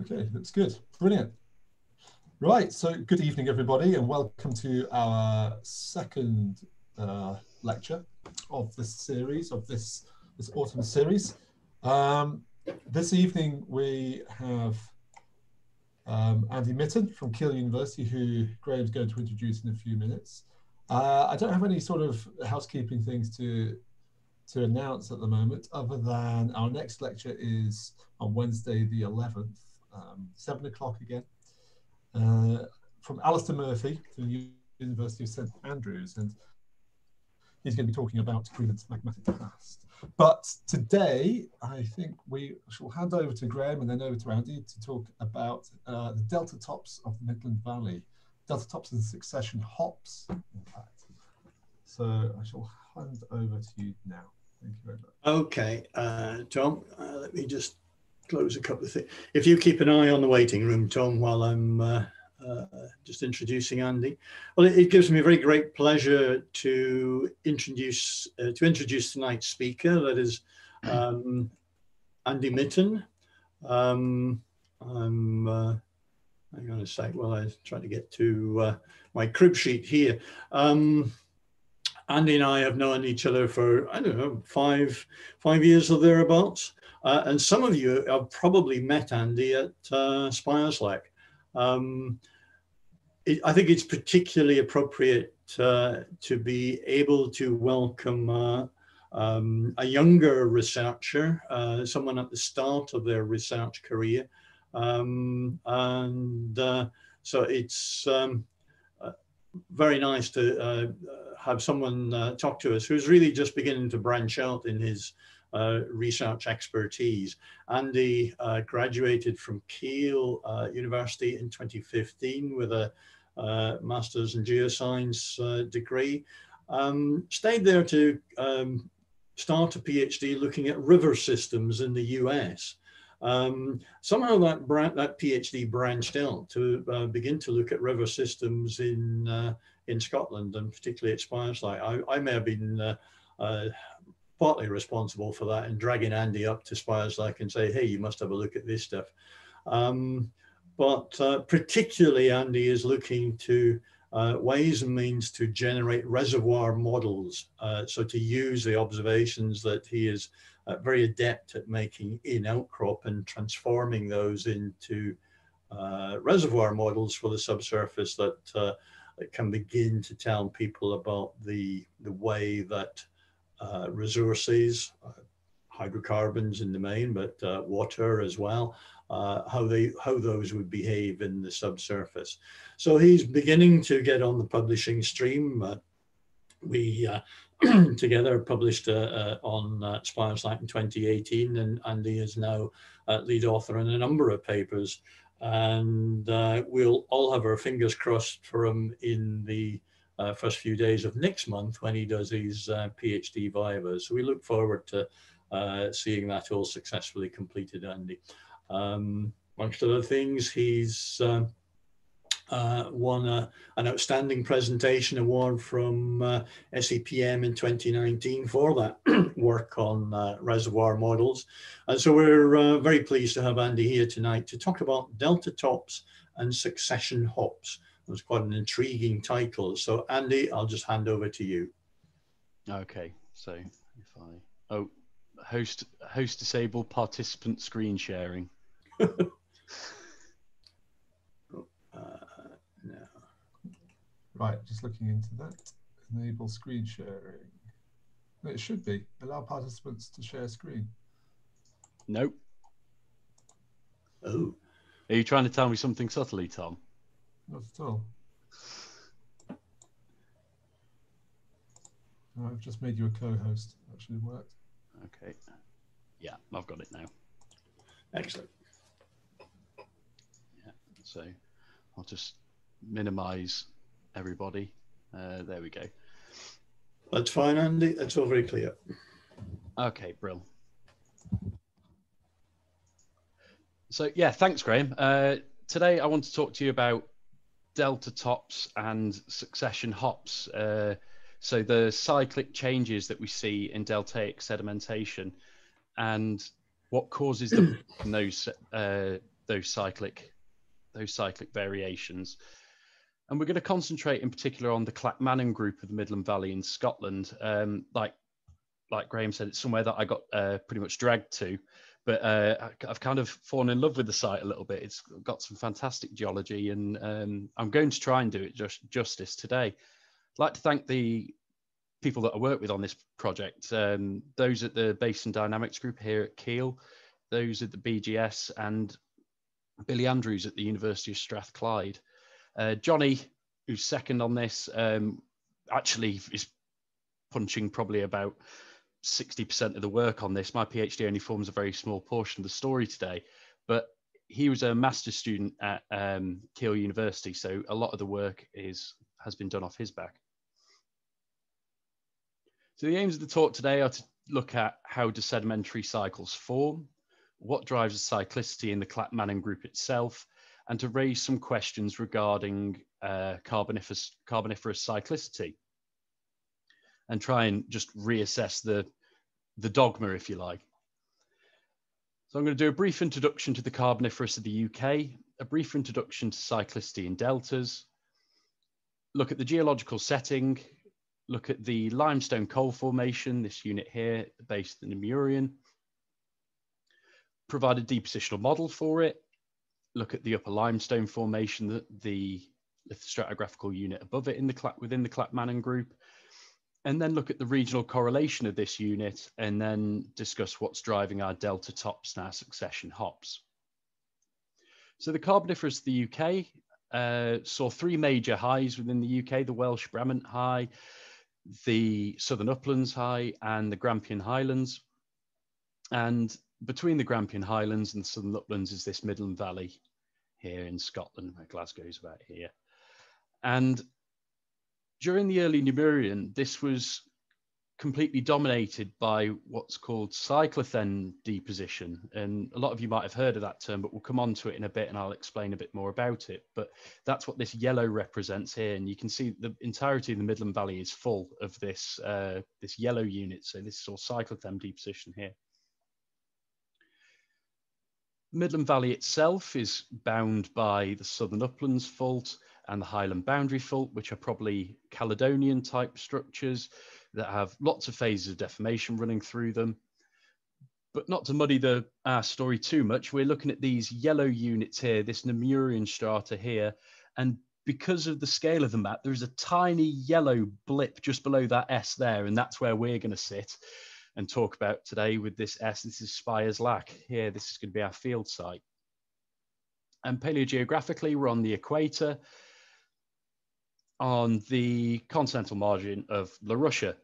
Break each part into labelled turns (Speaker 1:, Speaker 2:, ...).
Speaker 1: Okay, looks good. Brilliant. Right, so good evening, everybody, and welcome to our second uh, lecture of this series, of this, this autumn series. Um, this evening we have um, Andy Mitten from Keele University, who Graham's going to introduce in a few minutes. Uh, I don't have any sort of housekeeping things to to announce at the moment, other than our next lecture is on Wednesday the 11th, um, 7 o'clock again, uh, from Alistair Murphy from the University of St Andrews. And he's going to be talking about Greenland's magmatic past. But today, I think we shall hand over to Graham and then over to Andy to talk about uh, the delta tops of the Midland Valley. Delta tops and succession hops, in fact. So I shall hand over to you now. Thank you very much.
Speaker 2: Okay, uh, Tom, uh, let me just close a couple of things. If you keep an eye on the waiting room, Tom, while I'm uh, uh just introducing Andy. Well, it, it, gives me a very great pleasure to introduce uh, to introduce tonight's speaker. That is um, Andy Mitten. Um, I'm uh, hang on a sec while I try to get to my crib sheet here. Um, Andy and I have known each other for, I don't know, five, five years or thereabouts. Uh, and some of you have probably met Andy at uh, Spires Um, it, I think it's particularly appropriate uh, to be able to welcome uh, um, a younger researcher, uh, someone at the start of their research career. Um, and uh, so it's um, uh, very nice to have someone talk to us who's really just beginning to branch out in his uh, research expertise. Andy uh, graduated from Keele uh, University in 2015 with a uh, master's in geoscience uh, degree. Um, stayed there to um, start a PhD looking at river systems in the US. Um, somehow that, that PhD branched out to uh, begin to look at river systems in uh, in Scotland and particularly at Spireslack. I, I may have been uh, partly responsible for that and dragging Andy up to Spireslack and say, hey, you must have a look at this stuff. Um, but uh, particularly Andy is looking to uh, ways and means to generate reservoir models. Uh, so to use the observations that he is uh, very adept at making in outcrop and transforming those into uh, reservoir models for the subsurface that uh, that can begin to tell people about the, the way that uh, resources, uh, hydrocarbons in the main, but uh, water as well, uh, how they how those would behave in the subsurface. So he's beginning to get on the publishing stream. We together published on uh, in 2018, and Andy is now lead author in a number of papers and uh, we'll all have our fingers crossed for him in the uh, first few days of next month when he does his uh, PhD viva. So we look forward to uh, seeing that all successfully completed, Andy. Um, amongst other things, he's um, uh, won a, an outstanding presentation award from uh, SEPM in 2019 for that work on uh, reservoir models. And so we're very pleased to have Andy here tonight to talk about delta tops and succession hops. That's quite an intriguing title. So Andy, I'll just hand over to you.
Speaker 3: Okay, so if I, oh, host, host disabled participant screen sharing.
Speaker 1: Uh, right, just looking into that. Enable screen sharing. It should be. Allow participants to share screen.
Speaker 3: Nope.
Speaker 2: Oh.
Speaker 3: Are you trying to tell me something subtly, Tom?
Speaker 1: Not at all. Oh, I've just made you a co-host. Actually worked.
Speaker 3: Okay. Yeah, I've got it now.
Speaker 2: Excellent.
Speaker 3: Yeah. So I'll just minimize everybody. Uh, there we go.
Speaker 2: That's fine, Andy. That's all very clear.
Speaker 3: Okay, Brill. So yeah, thanks, Graham. Uh, today I want to talk to you about delta tops and succession hops. Uh, so the cyclic changes that we see in deltaic sedimentation and what causes them those uh, those cyclic those cyclic variations. And we're going to concentrate in particular on the Clackmannan group of the Midland Valley in Scotland. Um, like like Graham said, it's somewhere that I got uh, pretty much dragged to, but uh, I've kind of fallen in love with the site a little bit. It's got some fantastic geology, and um, I'm going to try and do it just justice today. I'd like to thank the people that I work with on this project, um, those at the Basin Dynamics Group here at Keele, those at the BGS, and Billy Andrews at the University of Strathclyde. Uh, Johnny, who's second on this, um, actually is punching probably about 60% of the work on this. My PhD only forms a very small portion of the story today, but he was a master's student at um, Keele University, so a lot of the work is has been done off his back. So the aims of the talk today are to look at how do sedimentary cycles form, what drives the cyclicity in the Clackmannan group itself, and to raise some questions regarding uh, carboniferous, carboniferous cyclicity and try and just reassess the, the dogma, if you like. So I'm going to do a brief introduction to the Carboniferous of the UK, a brief introduction to cyclicity deltas, look at the geological setting, look at the limestone coal formation, this unit here, based in the Namurian, provide a depositional model for it, look at the upper limestone formation, the, the lithostratigraphical unit above it in the within the Clackmannan group, and then look at the regional correlation of this unit and then discuss what's driving our delta tops and our succession hops. So the Carboniferous of the UK uh, saw three major highs within the UK, the Welsh Brabant High, the Southern Uplands High and the Grampian Highlands. And between the Grampian Highlands and the Southern Uplands is this Midland Valley here in Scotland, where Glasgow's about here. And during the early Namurian, this was completely dominated by what's called cyclothem deposition. And a lot of you might have heard of that term, but we'll come on to it in a bit and I'll explain a bit more about it. But that's what this yellow represents here. And you can see the entirety of the Midland Valley is full of this, uh, this yellow unit. So this is all cyclothem deposition here. Midland Valley itself is bound by the Southern Uplands Fault and the Highland Boundary Fault, which are probably Caledonian type structures that have lots of phases of deformation running through them. But not to muddy the story too much, we're looking at these yellow units here, this Namurian strata here, and because of the scale of the map, there's a tiny yellow blip just below that S there, and that's where we're going to sit and talk about today with this S. This is Spireslack. Here, this is going to be our field site. And paleogeographically, we're on the equator on the continental margin of Laurussia.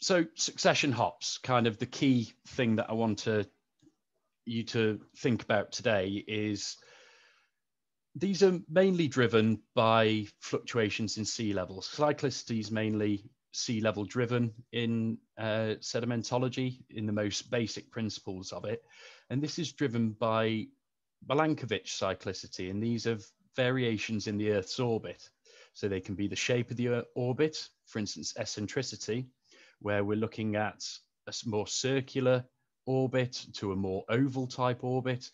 Speaker 3: So succession hops, kind of the key thing that I want to you to think about today is these are mainly driven by fluctuations in sea levels. Cyclicity is mainly sea level driven in uh, sedimentology in the most basic principles of it. And this is driven by Milankovitch cyclicity. And these are variations in the Earth's orbit. So they can be the shape of the orbit, for instance, eccentricity, where we're looking at a more circular orbit to a more oval type orbit.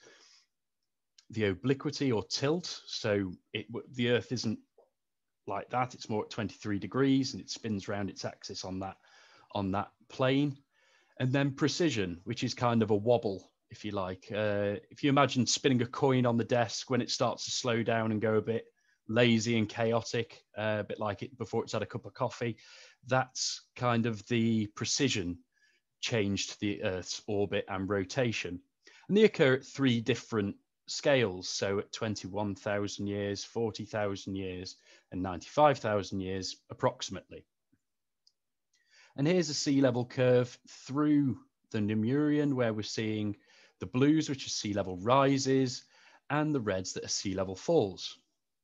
Speaker 3: The obliquity or tilt, so it, the Earth isn't like that. It's more at 23 degrees and it spins around its axis on that on that plane. And then precession, which is kind of a wobble, if you like. Uh, if you imagine spinning a coin on the desk when it starts to slow down and go a bit lazy and chaotic, uh, a bit like it before it's had a cup of coffee, that's kind of the precession change to the Earth's orbit and rotation. And they occur at three different scales. So at 21,000 years, 40,000 years, and 95,000 years approximately. And here's a sea level curve through the Namurian where we're seeing the blues, which are sea level rises, and the reds that are sea level falls.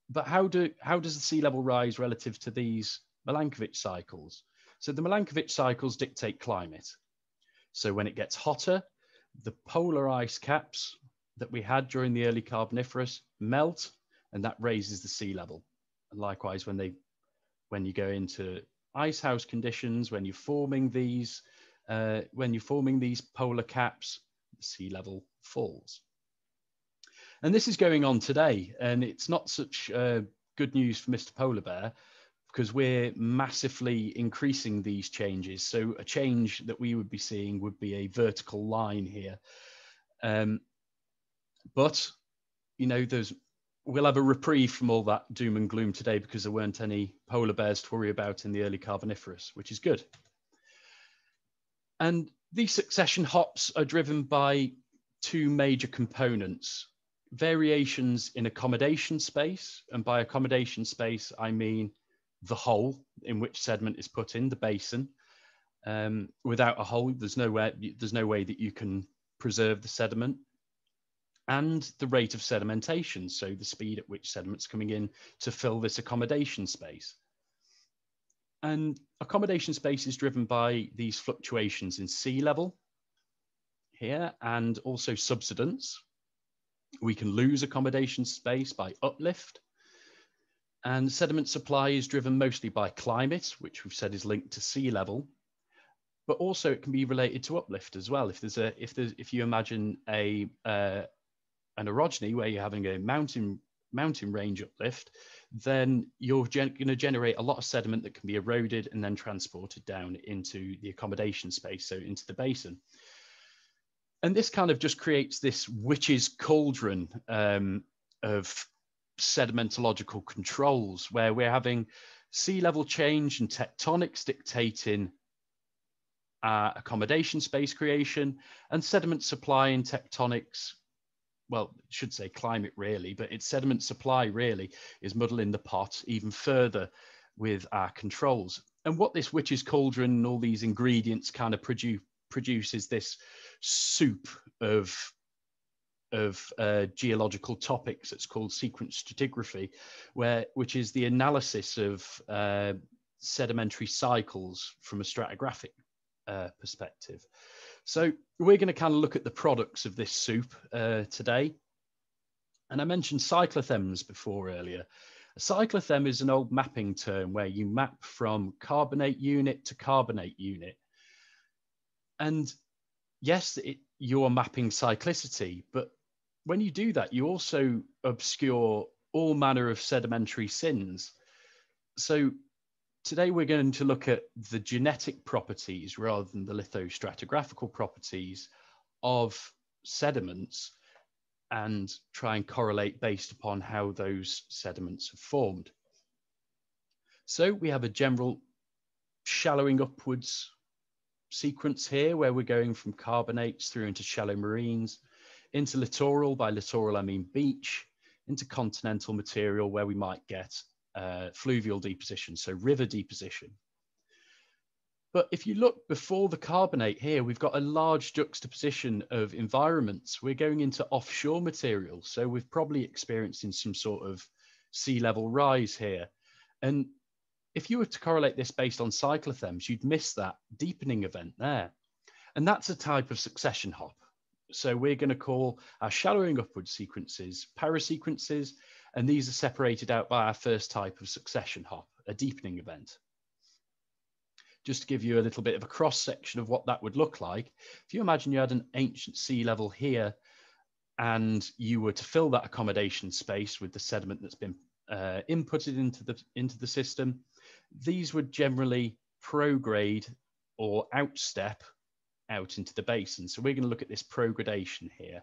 Speaker 3: But how, do, how does the sea level rise relative to these Milankovitch cycles? So the Milankovitch cycles dictate climate. So when it gets hotter, the polar ice caps that we had during the early Carboniferous melt, and that raises the sea level. Likewise, when they when you go into ice house conditions, when you're forming these uh, when you're forming these polar caps, sea level falls. And this is going on today, and it's not such uh, good news for Mr. Polar Bear because we're massively increasing these changes. So a change that we would be seeing would be a vertical line here. Um, but, you know, there's we'll have a reprieve from all that doom and gloom today because there weren't any polar bears to worry about in the early Carboniferous, which is good. And these succession hops are driven by two major components variations in accommodation space. And by accommodation space, I mean the hole in which sediment is put in, the basin. Um, without a hole, there's no, way, there's no way that you can preserve the sediment. And the rate of sedimentation, so the speed at which sediment's coming in to fill this accommodation space. And accommodation space is driven by these fluctuations in sea level here and also subsidence. We can lose accommodation space by uplift. And sediment supply is driven mostly by climate, which we've said is linked to sea level, but also it can be related to uplift as well. If there's a, if there's, if you imagine a, uh, an orogeny where you're having a mountain mountain range uplift, then you're going to generate a lot of sediment that can be eroded and then transported down into the accommodation space, so into the basin. And this kind of just creates this witch's cauldron um, of sedimentological controls where we're having sea level change and tectonics dictating uh, accommodation space creation and sediment supply and tectonics well, should say climate really, but its sediment supply really is muddling the pot even further with our controls. And what this witch's cauldron and all these ingredients kind of produce produces this soup of of uh, geological topics. It's called sequence stratigraphy, where which is the analysis of uh, sedimentary cycles from a stratigraphic uh, perspective. So we're going to kind of look at the products of this soup uh, today. And I mentioned cyclothems before earlier. A cyclothem is an old mapping term where you map from carbonate unit to carbonate unit. And yes, it, you're mapping cyclicity, but when you do that, you also obscure all manner of sedimentary sins. So today we're going to look at the genetic properties rather than the lithostratigraphical properties of sediments and try and correlate based upon how those sediments have formed. So we have a general shallowing upwards sequence here where we're going from carbonates through into shallow marines, into littoral, by littoral I mean beach, into continental material where we might get uh, fluvial deposition, so river deposition. But if you look before the carbonate here, we've got a large juxtaposition of environments. We're going into offshore material. So we've probably experiencing some sort of sea level rise here. And if you were to correlate this based on cyclothems, you'd miss that deepening event there. And that's a type of succession hop. So we're going to call our shallowing upward sequences parasequences, and these are separated out by our first type of succession hop, a deepening event. Just to give you a little bit of a cross section of what that would look like, if you imagine you had an ancient sea level here and you were to fill that accommodation space with the sediment that's been uh, inputted into the, into the system, these would generally prograde or outstep out into the basin. So we're going to look at this progradation here.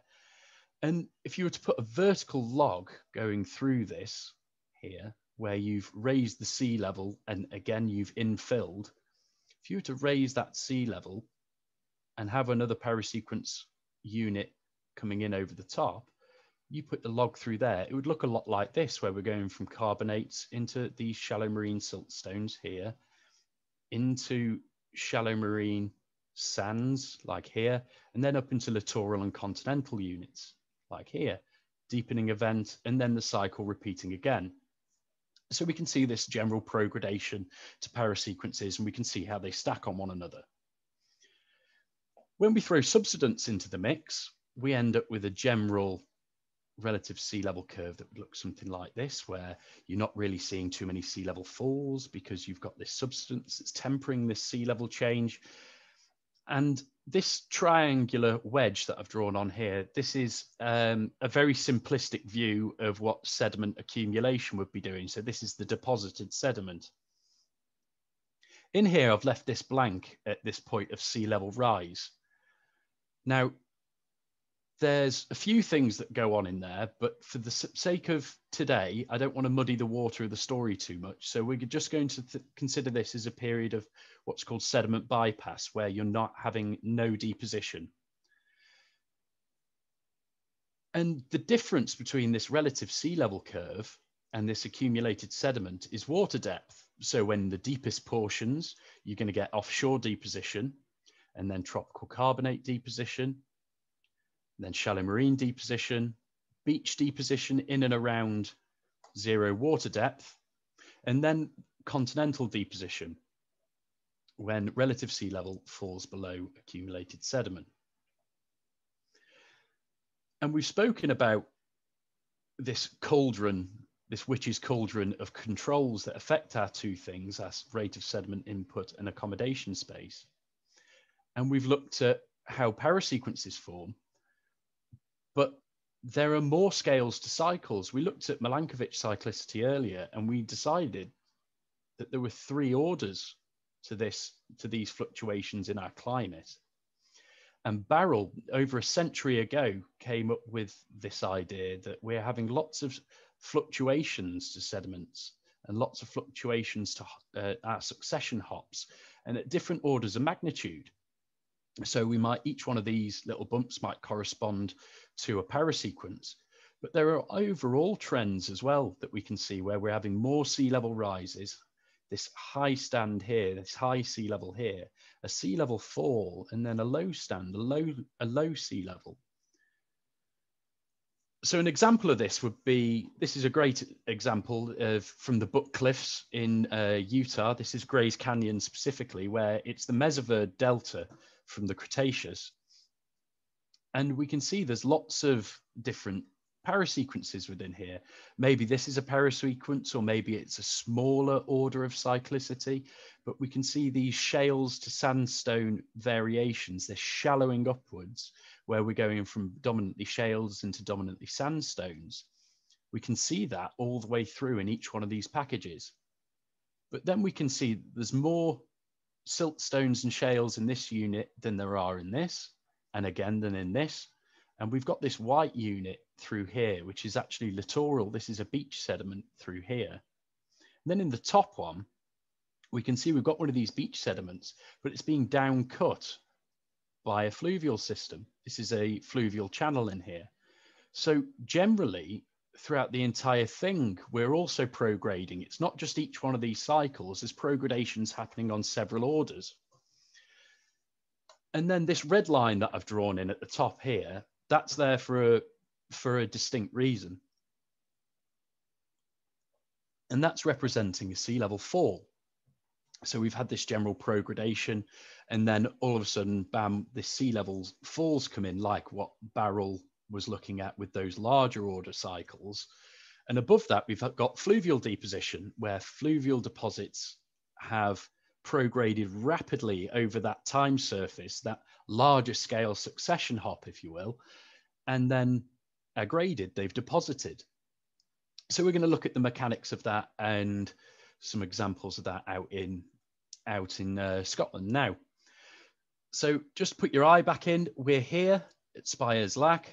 Speaker 3: And if you were to put a vertical log going through this here, where you've raised the sea level and again you've infilled, if you were to raise that sea level and have another parasequence unit coming in over the top, you put the log through there, it would look a lot like this, where we're going from carbonates into these shallow marine siltstones here, into shallow marine sands like here, and then up into littoral and continental units like here, deepening event, and then the cycle repeating again. So we can see this general progradation to parasequences and we can see how they stack on one another. When we throw subsidence into the mix, we end up with a general relative sea level curve that would look something like this, where you're not really seeing too many sea level falls because you've got this subsidence that's tempering this sea level change. And this triangular wedge that I've drawn on here, this is um, a very simplistic view of what sediment accumulation would be doing. So this is the deposited sediment. In here, I've left this blank at this point of sea level rise. Now, there's a few things that go on in there, but for the sake of today, I don't want to muddy the water of the story too much. So we're just going to consider this as a period of what's called sediment bypass, where you're not having no deposition. And the difference between this relative sea level curve and this accumulated sediment is water depth. So when the deepest portions, you're going to get offshore deposition and then tropical carbonate deposition then shallow marine deposition, beach deposition in and around zero water depth, and then continental deposition when relative sea level falls below accumulated sediment. And we've spoken about this cauldron, this witch's cauldron of controls that affect our two things, our rate of sediment input and accommodation space. And we've looked at how parasequences form but there are more scales to cycles. We looked at Milankovitch cyclicity earlier, and we decided that there were three orders to this to these fluctuations in our climate. And Barrell, over a century ago, came up with this idea that we're having lots of fluctuations to sediments and lots of fluctuations to uh, our succession hops and at different orders of magnitude. So we might, each one of these little bumps might correspond to a parasequence. But there are overall trends as well that we can see where we're having more sea level rises, this high stand here, this high sea level here, a sea level fall, and then a low stand, a low, a low sea level. So an example of this would be, this is a great example of from the Book Cliffs in uh, Utah. This is Gray's Canyon specifically, where it's the Mesaverde Delta from the Cretaceous. And we can see there's lots of different parasequences within here. Maybe this is a parasequence, or maybe it's a smaller order of cyclicity, but we can see these shales to sandstone variations. They're shallowing upwards, where we're going from dominantly shales into dominantly sandstones. We can see that all the way through in each one of these packages. But then we can see there's more siltstones and shales in this unit than there are in this and again than in this. And we've got this white unit through here, which is actually littoral. This is a beach sediment through here. And then in the top one, we can see we've got one of these beach sediments, but it's being down cut by a fluvial system. This is a fluvial channel in here. So generally, throughout the entire thing, we're also prograding. It's not just each one of these cycles, there's progradations happening on several orders. And then this red line that I've drawn in at the top here, that's there for a, for a distinct reason. And that's representing a sea level fall. So we've had this general progradation, and then all of a sudden, bam, this sea level falls come in, like what Barrell was looking at with those larger order cycles. And above that, we've got fluvial deposition, where fluvial deposits have prograded rapidly over that time surface, that larger scale succession hop, if you will, and then graded, they've deposited. So we're going to look at the mechanics of that and some examples of that out in out in uh, Scotland now. So just put your eye back in. We're here at Spireslack.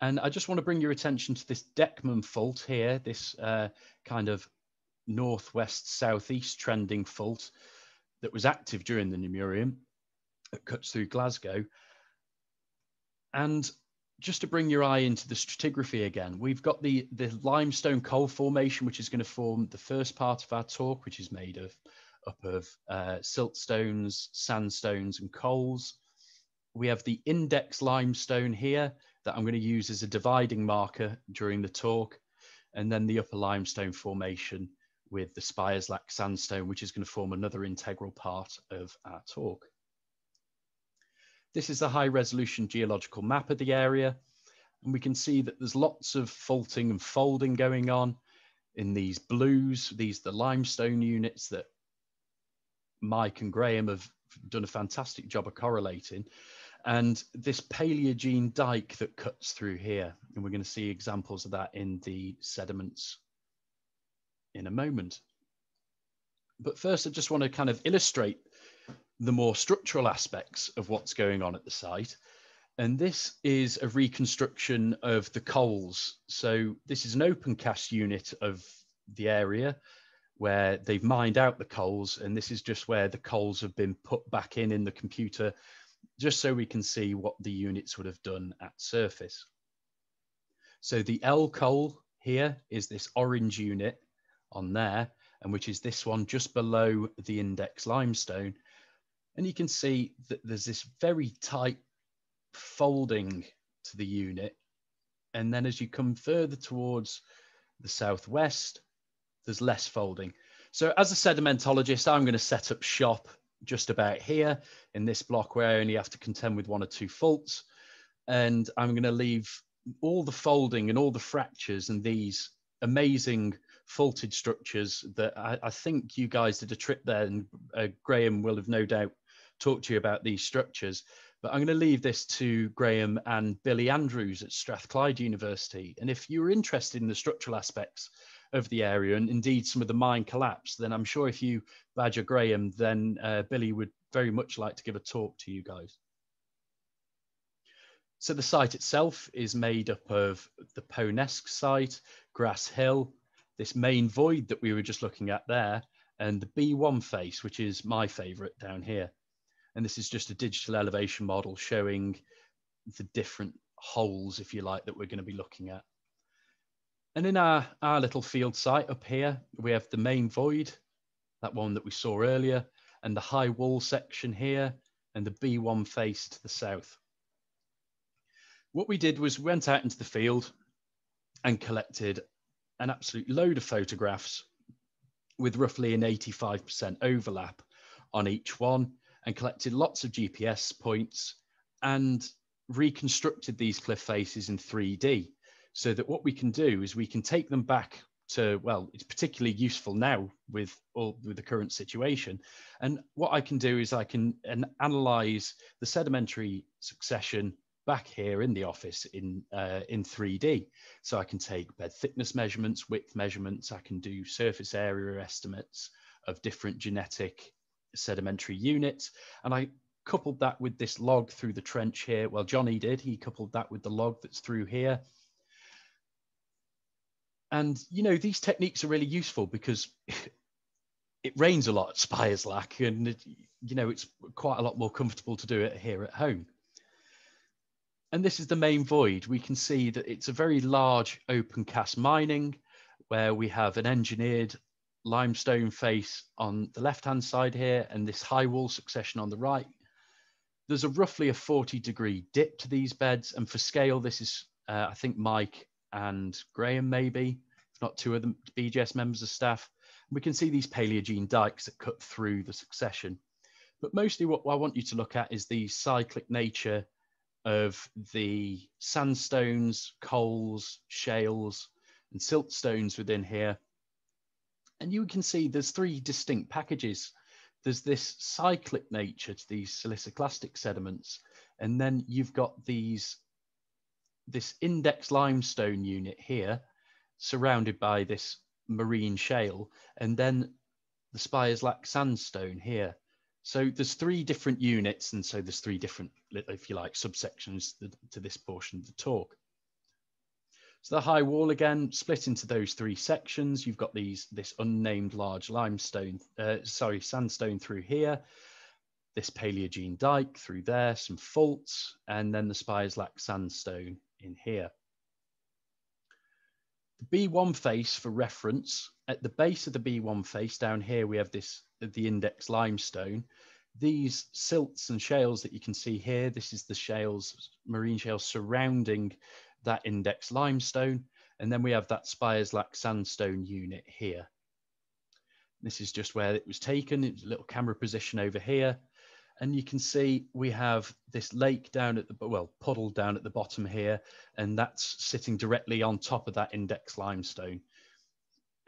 Speaker 3: And I just want to bring your attention to this Dechmont fault here, this uh, kind of northwest southeast trending fault that was active during the Namurian that cuts through Glasgow. And just to bring your eye into the stratigraphy again, we've got the, the limestone coal formation, which is going to form the first part of our talk, which is made of up of uh, siltstones, sandstones, and coals. We have the index limestone here that I'm going to use as a dividing marker during the talk, and then the upper limestone formation with the Spireslack sandstone, which is going to form another integral part of our talk. This is a high resolution geological map of the area. And we can see that there's lots of faulting and folding going on in these blues. These the limestone units that Mike and Graham have done a fantastic job of correlating. And this Paleogene dike that cuts through here, and we're going to see examples of that in the sediments in a moment. But first, I just want to kind of illustrate the more structural aspects of what's going on at the site. And this is a reconstruction of the coals. So this is an open cast unit of the area where they've mined out the coals. And this is just where the coals have been put back in in the computer, just so we can see what the units would have done at surface. So the L coal here is this orange unit on there, and which is this one just below the index limestone. And you can see that there's this very tight folding to the unit. And then as you come further towards the southwest, there's less folding. So as a sedimentologist, I'm going to set up shop just about here in this block where I only have to contend with one or two faults. And I'm going to leave all the folding and all the fractures and these amazing faulted structures that I, I think you guys did a trip there and uh, Graham will have no doubt talked to you about these structures. But I'm going to leave this to Graham and Billy Andrews at Strathclyde University. And if you're interested in the structural aspects of the area and indeed some of the mine collapse, then I'm sure if you badger Graham, then uh, Billy would very much like to give a talk to you guys. So the site itself is made up of the Ponesk site, Grass Hill, this main void that we were just looking at there, and the B1 face, which is my favorite down here. And this is just a digital elevation model showing the different holes, if you like, that we're going to be looking at. And in our, our little field site up here, we have the main void, that one that we saw earlier, and the high wall section here, and the B1 face to the south. What we did was went out into the field and collected an absolute load of photographs with roughly an 85% overlap on each one and collected lots of GPS points and reconstructed these cliff faces in 3D so that what we can do is we can take them back to well it's particularly useful now with all with the current situation and what i can do is i can an, analyze the sedimentary succession back here in the office in uh, in 3D. So I can take bed thickness measurements, width measurements. I can do surface area estimates of different genetic sedimentary units, and I coupled that with this log through the trench here. Well, Johnny did. He coupled that with the log that's through here. And you know these techniques are really useful because it rains a lot at Spireslack, and it, you know it's quite a lot more comfortable to do it here at home and this is the main void, we can see that it's a very large open cast mining where we have an engineered limestone face on the left hand side here and this high wall succession on the right. There's a roughly a 40 degree dip to these beds. And for scale, this is, uh, I think, Mike and Graham, maybe, if not two of the BGS members of staff. We can see these Paleogene dikes that cut through the succession. But mostly what I want you to look at is the cyclic nature of the sandstones, coals, shales, and siltstones within here. And you can see there's three distinct packages. There's this cyclic nature to these siliciclastic sediments. And then you've got these, this index limestone unit here, surrounded by this marine shale, and then the Spireslack sandstone here. So there's three different units, and so there's three different, if you like, subsections to this portion of the talk. So the high wall again split into those three sections. You've got these this unnamed large limestone, uh, sorry, sandstone through here, this Paleogene dike through there, some faults, and then the Spireslack sandstone in here. The B1 face for reference, at the base of the B1 face down here, we have this the index limestone. These silts and shales that you can see here, this is the shales, marine shales surrounding that index limestone. And then we have that Spireslack sandstone unit here. This is just where it was taken. It's a little camera position over here. And you can see we have this lake down at the, well, puddle down at the bottom here. And that's sitting directly on top of that index limestone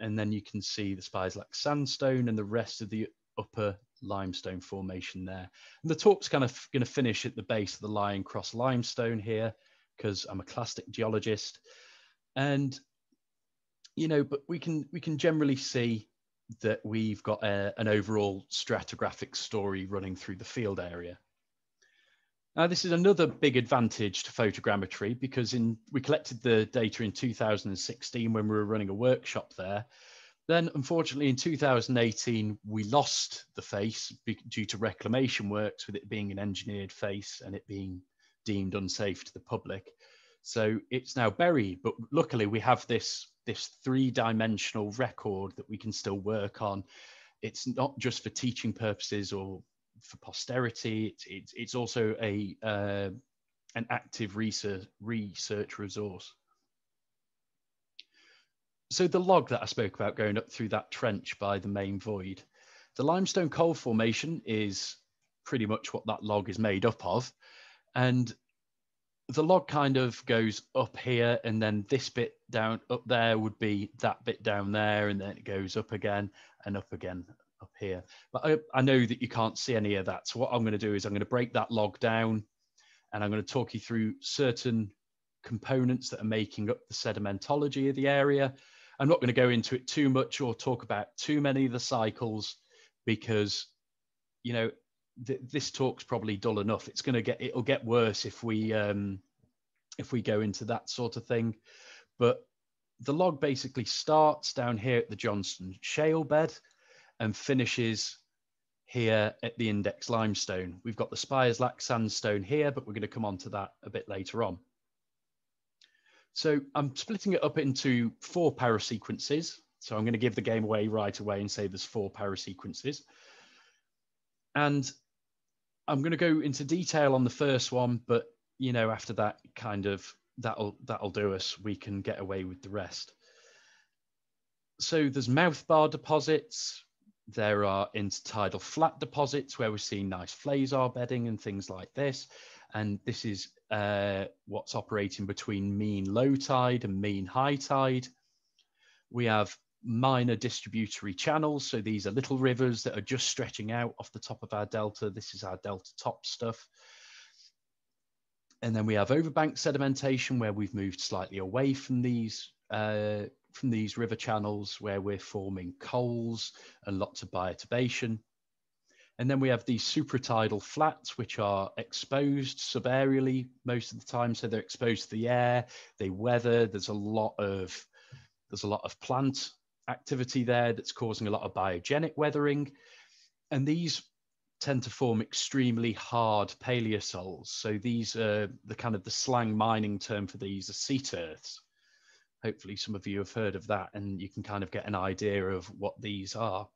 Speaker 3: and then you can see the Spireslack sandstone and the rest of the upper limestone formation there. And the talk's kind of going to finish at the base of the Lyoncross limestone here because I'm a clastic geologist. And you know, but we can we can generally see that we've got a, an overall stratigraphic story running through the field area. Now, this is another big advantage to photogrammetry because in, we collected the data in 2016 when we were running a workshop there. Then, unfortunately, in 2018, we lost the face due to reclamation works with it being an engineered face and it being deemed unsafe to the public. So it's now buried, but luckily we have this this three-dimensional record that we can still work on. It's not just for teaching purposes or for posterity. It's it's, it's also a uh, an active research research resource. So the log that I spoke about going up through that trench by the main void, the limestone coal formation is pretty much what that log is made up of. And the log kind of goes up here and then this bit down up there would be that bit down there and then it goes up again and up again up here. But I, I know that you can't see any of that. So what i'm going to do is i'm going to break that log down and i'm going to talk you through certain components that are making up the sedimentology of the area. I'm not going to go into it too much or talk about too many of the cycles because you know th- this talk's probably dull enough. It's going to get it'll get worse if we um, if we go into that sort of thing. But the log basically starts down here at the Johnstone Shell bed and finishes here at the index limestone. We've got the Spireslack sandstone here, but we're going to come on to that a bit later on. So I'm splitting it up into four parasequences. So I'm going to give the game away right away and say there's four parasequences. And I'm going to go into detail on the first one, but you know, after that, kind of that'll that'll do us. We can get away with the rest. So there's mouth bar deposits. There are intertidal flat deposits where we're seeing nice flaser bedding and things like this. And this is uh, what's operating between mean low tide and mean high tide. We have minor distributary channels. So these are little rivers that are just stretching out off the top of our delta. This is our delta top stuff. And then we have overbank sedimentation where we've moved slightly away from these uh, from these river channels where we're forming coals and lots of bioturbation. And then we have these supratidal flats, which are exposed subaerially most of the time. So they're exposed to the air, they weather, there's a lot of there's a lot of plant activity there that's causing a lot of biogenic weathering. And these tend to form extremely hard paleosols. So these are the kind of the slang mining term for these are seat earths. Hopefully some of you have heard of that and you can kind of get an idea of what these are.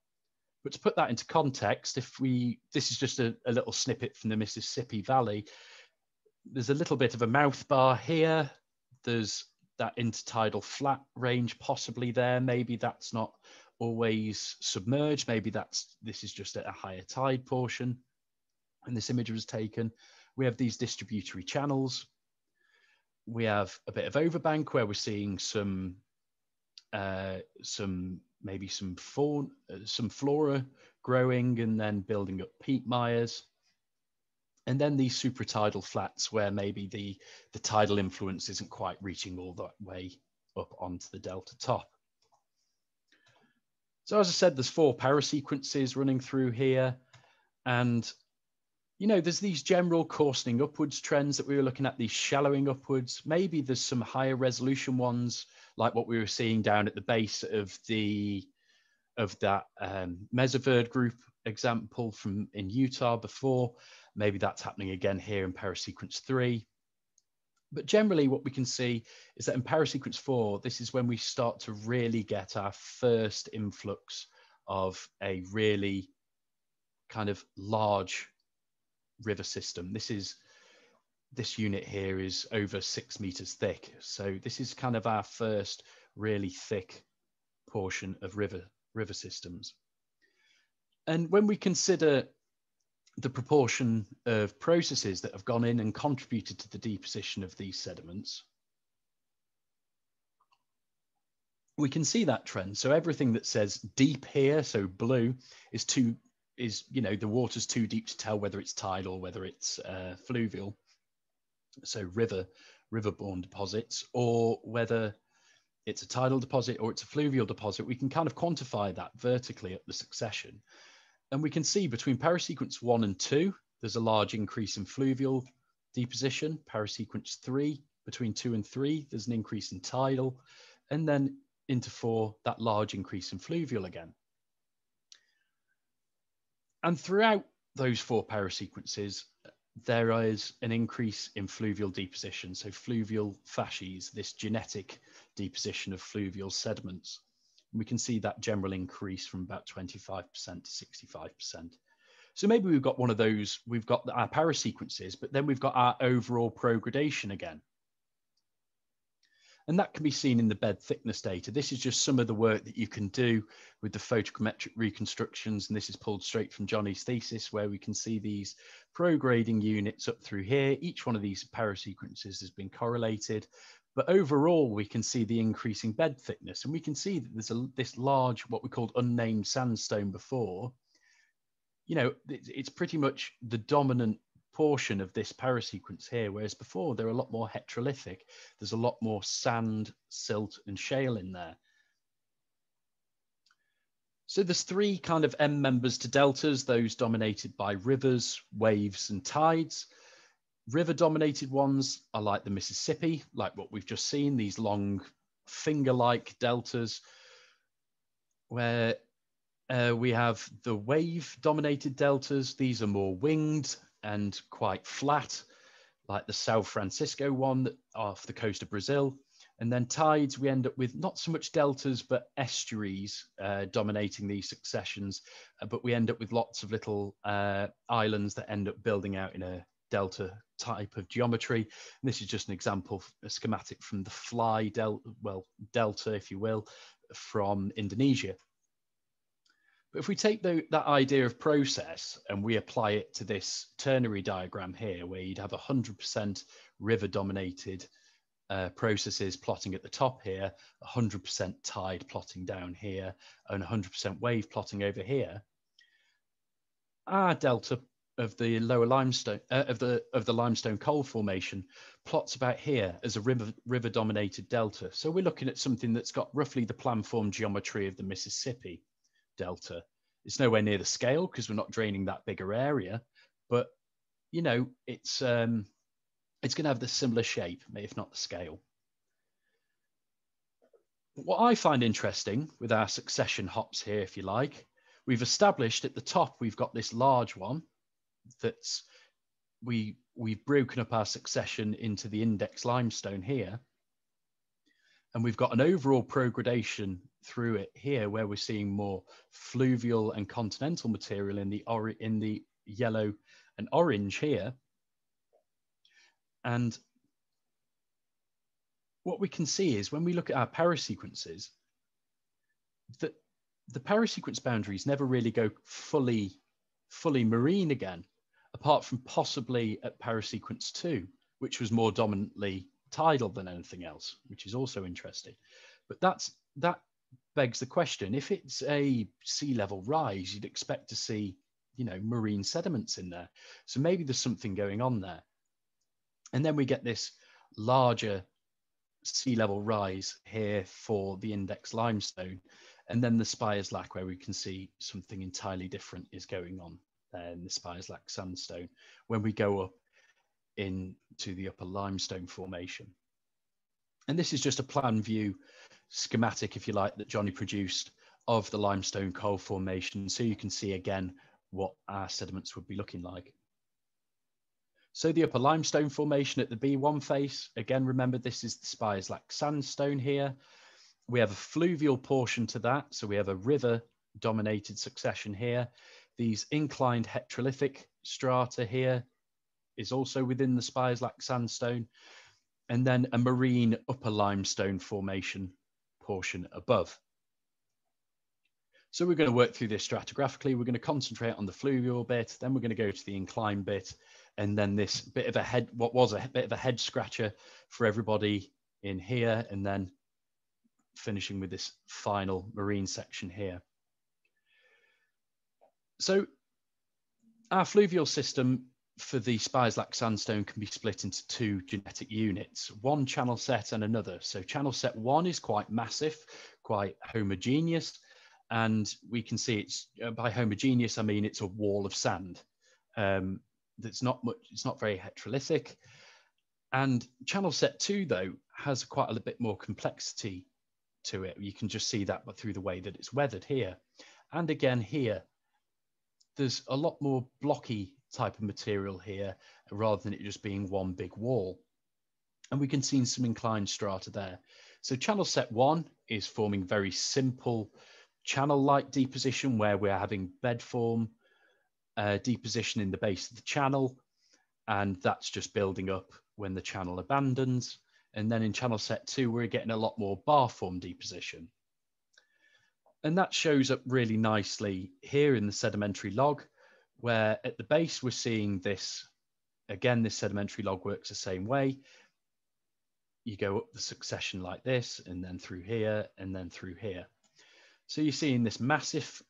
Speaker 3: But to put that into context, if we, this is just a, a little snippet from the Mississippi Valley, there's a little bit of a mouth bar here. There's that intertidal flat range possibly there. Maybe that's not always submerged. Maybe that's this is just at a higher tide portion. And this image was taken. We have these distributary channels. We have a bit of overbank where we're seeing some uh, some maybe some fauna, uh, some flora growing and then building up peat mires and then these supratidal flats where maybe the, the tidal influence isn't quite reaching all that way up onto the delta top. So as I said, there's four parasequences running through here. And, you know, there's these general coarsening upwards trends that we were looking at, these shallowing upwards. Maybe there's some higher resolution ones, like what we were seeing down at the base of the of that um, Mesaverde group example from in Utah before. Maybe that's happening again here in parasequence three. But generally what we can see is that in parasequence four, this is when we start to really get our first influx of a really kind of large river system. This is this unit here is over six meters thick. So this is kind of our first really thick portion of river river systems. And when we consider the proportion of processes that have gone in and contributed to the deposition of these sediments, we can see that trend. So everything that says deep here, so blue, is too is, you know, the water's too deep to tell whether it's tidal, whether it's uh, fluvial, so river, riverborne deposits, or whether it's a tidal deposit or it's a fluvial deposit, we can kind of quantify that vertically at the succession. And we can see between parasequence one and two, there's a large increase in fluvial deposition. Parasequence three, between two and three, there's an increase in tidal. And then into four, that large increase in fluvial again. And throughout those four parasequences, there is an increase in fluvial deposition. So fluvial facies, this genetic deposition of fluvial sediments. We can see that general increase from about 25% to 65%. So maybe we've got one of those, we've got our parasequences, but then we've got our overall progradation again. And that can be seen in the bed thickness data. This is just some of the work that you can do with the photogrammetric reconstructions. And this is pulled straight from Johnny's thesis, where we can see these prograding units up through here. Each one of these parasequences has been correlated. But overall, we can see the increasing bed thickness. And we can see that there's a, this large, what we called unnamed sandstone before. You know, it's pretty much the dominant portion of this parasequence here, whereas before they're a lot more heterolithic. There's a lot more sand, silt, and shale in there. So there's three kind of M members to deltas, those dominated by rivers, waves, and tides. River dominated ones are like the Mississippi, like what we've just seen, these long finger-like deltas, where uh, we have the wave dominated deltas. These are more winged, and quite flat, like the Sao Francisco one off the coast of Brazil. And then tides, we end up with not so much deltas, but estuaries uh, dominating these successions. Uh, but we end up with lots of little uh, islands that end up building out in a delta type of geometry. And this is just an example, a schematic from the fly, del well, delta, if you will, from Indonesia. But if we take the, that idea of process and we apply it to this ternary diagram here, where you'd have 100% river dominated uh, processes plotting at the top here, 100% tide plotting down here, and 100% wave plotting over here, our delta of the lower limestone uh, of the of the limestone coal formation plots about here as a river river dominated delta. So we're looking at something that's got roughly the planform geometry of the Mississippi delta. It's nowhere near the scale because we're not draining that bigger area, but you know, it's um, it's going to have the similar shape, if not the scale. What I find interesting with our succession hops here, if you like, we've established at the top, we've got this large one that's we we've broken up our succession into the index limestone here. And we've got an overall progradation through it here where we're seeing more fluvial and continental material in the, or in the yellow and orange here. And what we can see is when we look at our parasequences, that the parasequence boundaries never really go fully, fully marine again, apart from possibly at parasequence two, which was more dominantly tidal than anything else, which is also interesting. But that's that begs the question: if it's a sea level rise, you'd expect to see, you know, marine sediments in there. So maybe there's something going on there. And then we get this larger sea level rise here for the index limestone, and then the Spireslack, where we can see something entirely different is going on in the Spireslack sandstone when we go up into the upper limestone formation. And this is just a plan view schematic, if you like, that Johnny produced of the limestone coal formation. So you can see again what our sediments would be looking like. So the upper limestone formation at the B1 face, again, remember this is the Spireslack sandstone here. We have a fluvial portion to that. So we have a river dominated succession here. These inclined heterolithic strata here is also within the Spireslack sandstone. And then a marine upper limestone formation portion above. So we're going to work through this stratigraphically. We're going to concentrate on the fluvial bit, then we're going to go to the incline bit, and then this bit of a head, what was a bit of a head scratcher for everybody in here, and then finishing with this final marine section here. So our fluvial system for the Spireslack sandstone can be split into two genetic units, one channel set and another. So channel set one is quite massive, quite homogeneous, and we can see it's uh, by homogeneous I mean it's a wall of sand. Um, that's not much. It's not very heterolithic. And channel set two though has quite a bit more complexity to it. You can just see that but through the way that it's weathered here, and again here. There's a lot more blocky type of material here rather than it just being one big wall. And we can see some inclined strata there. So channel set one is forming very simple channel-like deposition where we're having bed form uh, deposition in the base of the channel. And that's just building up when the channel abandons. And then in channel set two, we're getting a lot more bar form deposition. And that shows up really nicely here in the sedimentary log, where at the base, we're seeing this, again, this sedimentary log works the same way. You go up the succession like this, and then through here, and then through here. So you're seeing this massive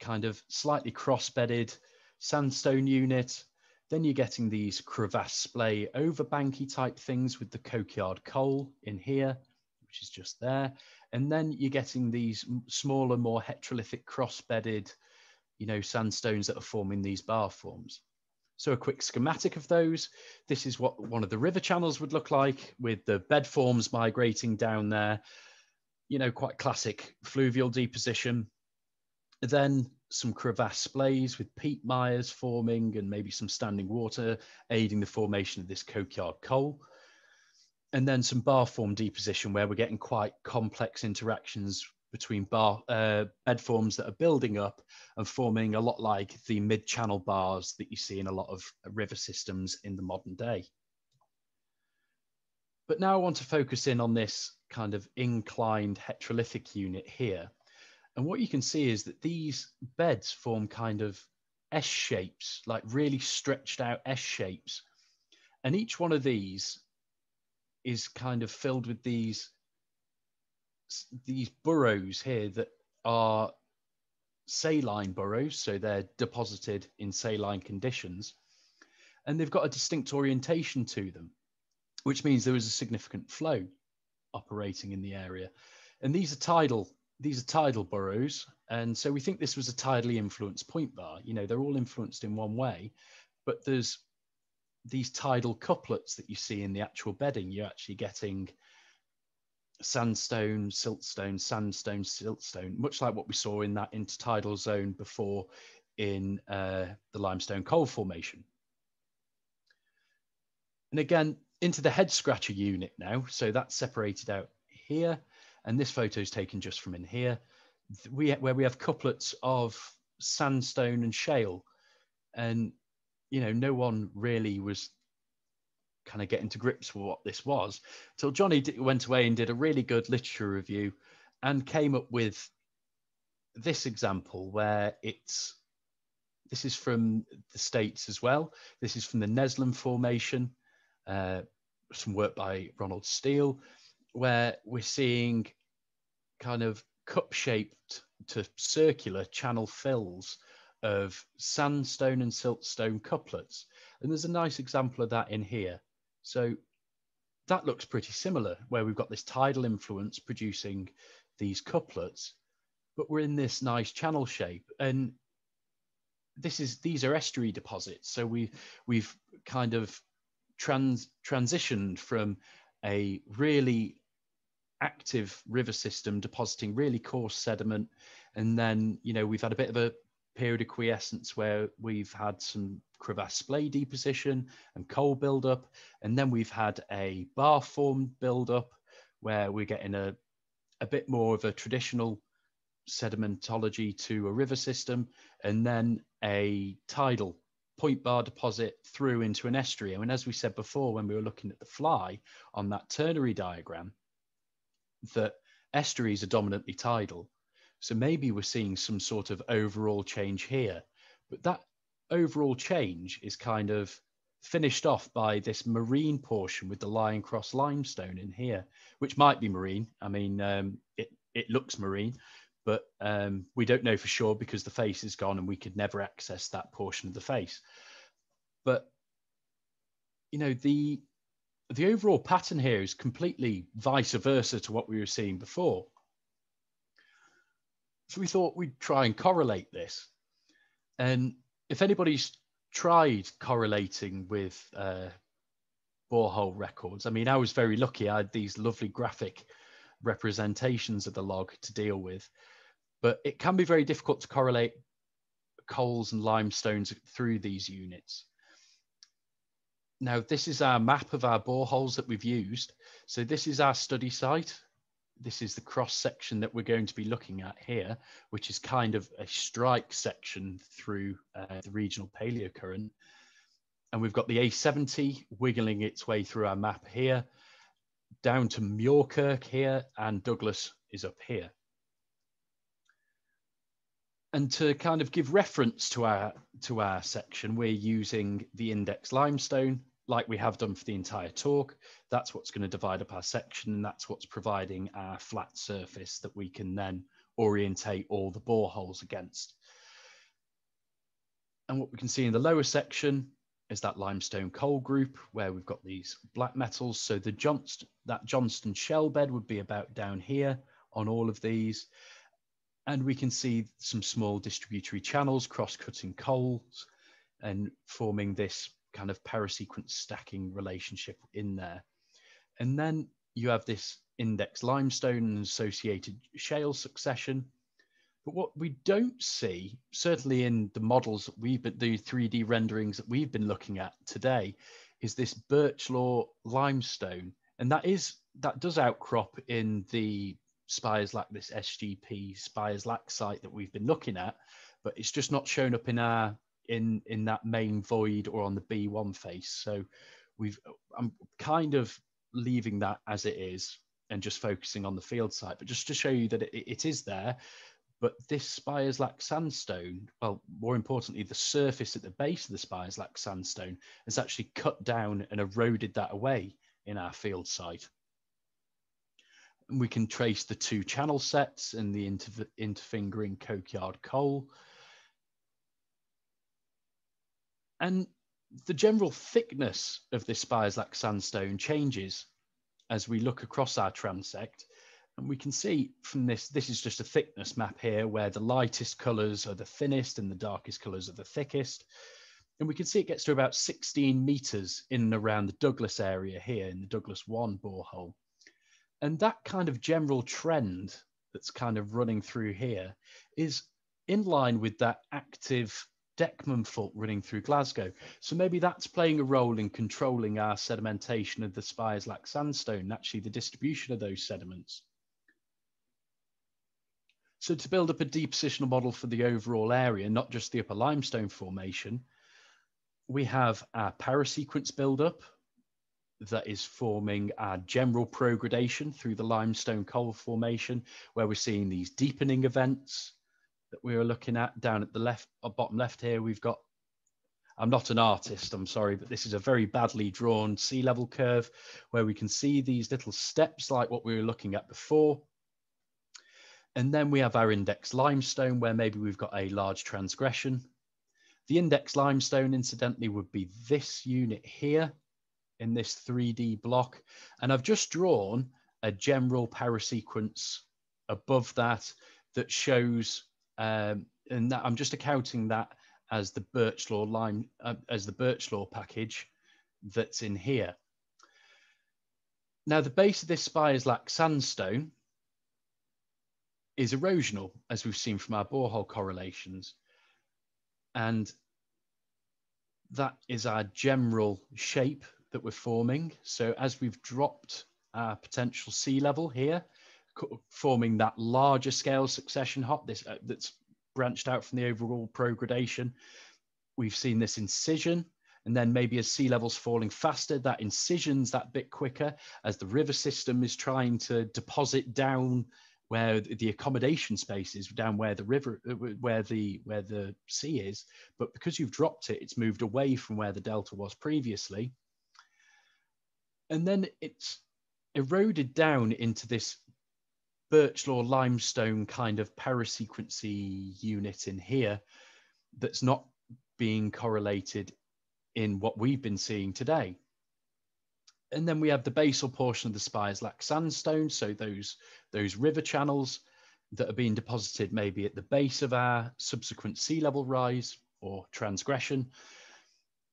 Speaker 3: kind of slightly cross-bedded sandstone unit. Then you're getting these crevasse splay overbanky type things with the courtyard coal in here, which is just there. And then you're getting these smaller, more heterolithic cross-bedded, you know, sandstones that are forming these bar forms. So a quick schematic of those. This is what one of the river channels would look like with the bed forms migrating down there. You know, quite classic fluvial deposition. Then some crevasse splays with peat mires forming and maybe some standing water aiding the formation of this courtyard coal. And then some bar form deposition where we're getting quite complex interactions between bar uh, bed forms that are building up and forming a lot like the mid-channel bars that you see in a lot of river systems in the modern day. But now I want to focus in on this kind of inclined heterolithic unit here and what you can see is that these beds form kind of S shapes, like really stretched out S shapes. And each one of these is kind of filled with these, these burrows here that are saline burrows. So they're deposited in saline conditions. And they've got a distinct orientation to them, which means there is a significant flow operating in the area. And these are tidal these are tidal burrows. And so we think this was a tidally influenced point bar. You know, they're all influenced in one way, but there's these tidal couplets that you see in the actual bedding. You're actually getting sandstone, siltstone, sandstone, siltstone, much like what we saw in that intertidal zone before in uh, the limestone coal formation. And again, into the head scratcher unit now. So that's separated out here. And this photo is taken just from in here, we, where we have couplets of sandstone and shale. And, you know, no one really was kind of getting to grips with what this was till Johnny went away and did a really good literature review and came up with this example where it's this is from the states as well. This is from the Neslen Formation, uh, some work by Ronald Steel where we're seeing kind of cup shaped to circular channel fills of sandstone and siltstone couplets. And there's a nice example of that in here. So that looks pretty similar, where we've got this tidal influence producing these couplets, but we're in this nice channel shape. And this is these are estuary deposits. So we we've kind of trans transitioned from a really active river system depositing really coarse sediment. And then, you know, we've had a bit of a period of quiescence where we've had some crevasse splay deposition and coal buildup. And then we've had a bar form buildup where we're getting a, a bit more of a traditional sedimentology to a river system and then a tidal point bar deposit through into an estuary. And as we said before, when we were looking at the fly on that ternary diagram, that estuaries are dominantly tidal. So maybe we're seeing some sort of overall change here. But that overall change is kind of finished off by this marine portion with the Lyoncross limestone in here, which might be marine. I mean, um, it, it looks marine, but um, we don't know for sure because the face is gone and we could never access that portion of the face. But you know the the overall pattern here is completely vice versa to what we were seeing before. So we thought we'd try and correlate this. And if anybody's tried correlating with uh, borehole records, I mean, I was very lucky. I had these lovely graphic representations of the log to deal with, but it can be very difficult to correlate coals and limestones through these units. Now, this is our map of our boreholes that we've used. So this is our study site. This is the cross section that we're going to be looking at here, which is kind of a strike section through uh, the regional paleocurrent. And we've got the A70 wiggling its way through our map here, down to Muirkirk here, and Douglas is up here. And to kind of give reference to our to our section, we're using the index limestone like we have done for the entire talk. That's what's going to divide up our section and that's what's providing our flat surface that we can then orientate all the boreholes against. And what we can see in the lower section is that limestone coal group where we've got these black metals. So the Johnstone, that Johnstone shell bed would be about down here on all of these. And we can see some small distributary channels cross-cutting coals and forming this kind of parasequence stacking relationship in there. And then you have this index limestone and associated shale succession. But what we don't see, certainly in the models that we've been, the 3D renderings that we've been looking at today, is this Birchlaw limestone. And that is that does outcrop in the Spireslack, this SGP Spireslack site that we've been looking at, but it's just not shown up in our in in that main void or on the B1 face. So we've I'm kind of leaving that as it is and just focusing on the field site. But just to show you that it, it is there, but this Spireslack sandstone, well, more importantly, the surface at the base of the Spireslack sandstone has actually cut down and eroded that away in our field site. And we can trace the two channel sets and the inter interfingering coke-yard coal. And the general thickness of this Spireslack sandstone changes as we look across our transect. And we can see from this, this is just a thickness map here where the lightest colors are the thinnest and the darkest colors are the thickest. And we can see it gets to about 16 meters in and around the Douglas area here in the Douglas 1 borehole. And that kind of general trend that's kind of running through here is in line with that active Dechmont fault running through Glasgow. So maybe that's playing a role in controlling our sedimentation of the Spireslack sandstone, actually the distribution of those sediments. So to build up a depositional model for the overall area, not just the upper limestone formation, we have our parasequence buildup that is forming our general progradation through the limestone coal formation, where we're seeing these deepening events, that we were looking at down at the left uh, bottom left here, we've got, I'm not an artist, I'm sorry, but this is a very badly drawn sea level curve where we can see these little steps like what we were looking at before. And then we have our index limestone where maybe we've got a large transgression. The index limestone, incidentally, would be this unit here in this 3D block. And I've just drawn a general parasequence above that that shows um, and that, I'm just accounting that as the Birchlaw line, uh, as the Birchlaw package that's in here. Now, the base of this Spireslack sandstone is erosional, as we've seen from our borehole correlations. And that is our general shape that we're forming. So as we've dropped our potential sea level here, forming that larger scale succession hop this uh, that's branched out from the overall progradation. We've seen this incision, and then maybe as sea levels falling faster, that incision's that bit quicker as the river system is trying to deposit down where the accommodation space is down where the river uh, where the where the sea is but because you've dropped it it's moved away from where the delta was previously and then it's eroded down into this Birchlaw limestone kind of parasequency unit in here that's not being correlated in what we've been seeing today. And then we have the basal portion of the Spireslack sandstone, so those, those river channels that are being deposited maybe at the base of our subsequent sea level rise or transgression.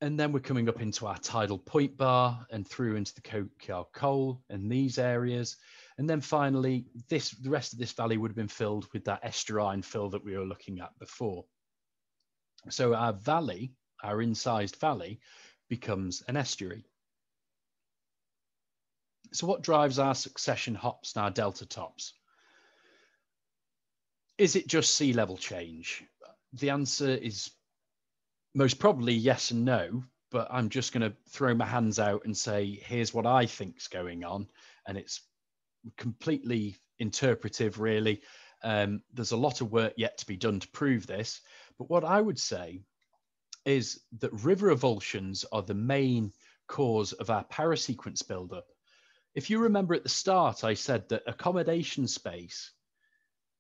Speaker 3: And then we're coming up into our tidal point bar and through into the Coquillard Coal and these areas. And then finally, this the rest of this valley would have been filled with that estuarine fill that we were looking at before. So our valley, our incised valley, becomes an estuary. So what drives our succession hops and our delta tops? Is it just sea level change? The answer is most probably yes and no, but I'm just going to throw my hands out and say, here's what I think's going on. And it's completely interpretive, really. Um, there's a lot of work yet to be done to prove this. But what I would say is that river avulsions are the main cause of our parasequence buildup. If you remember at the start, I said that accommodation space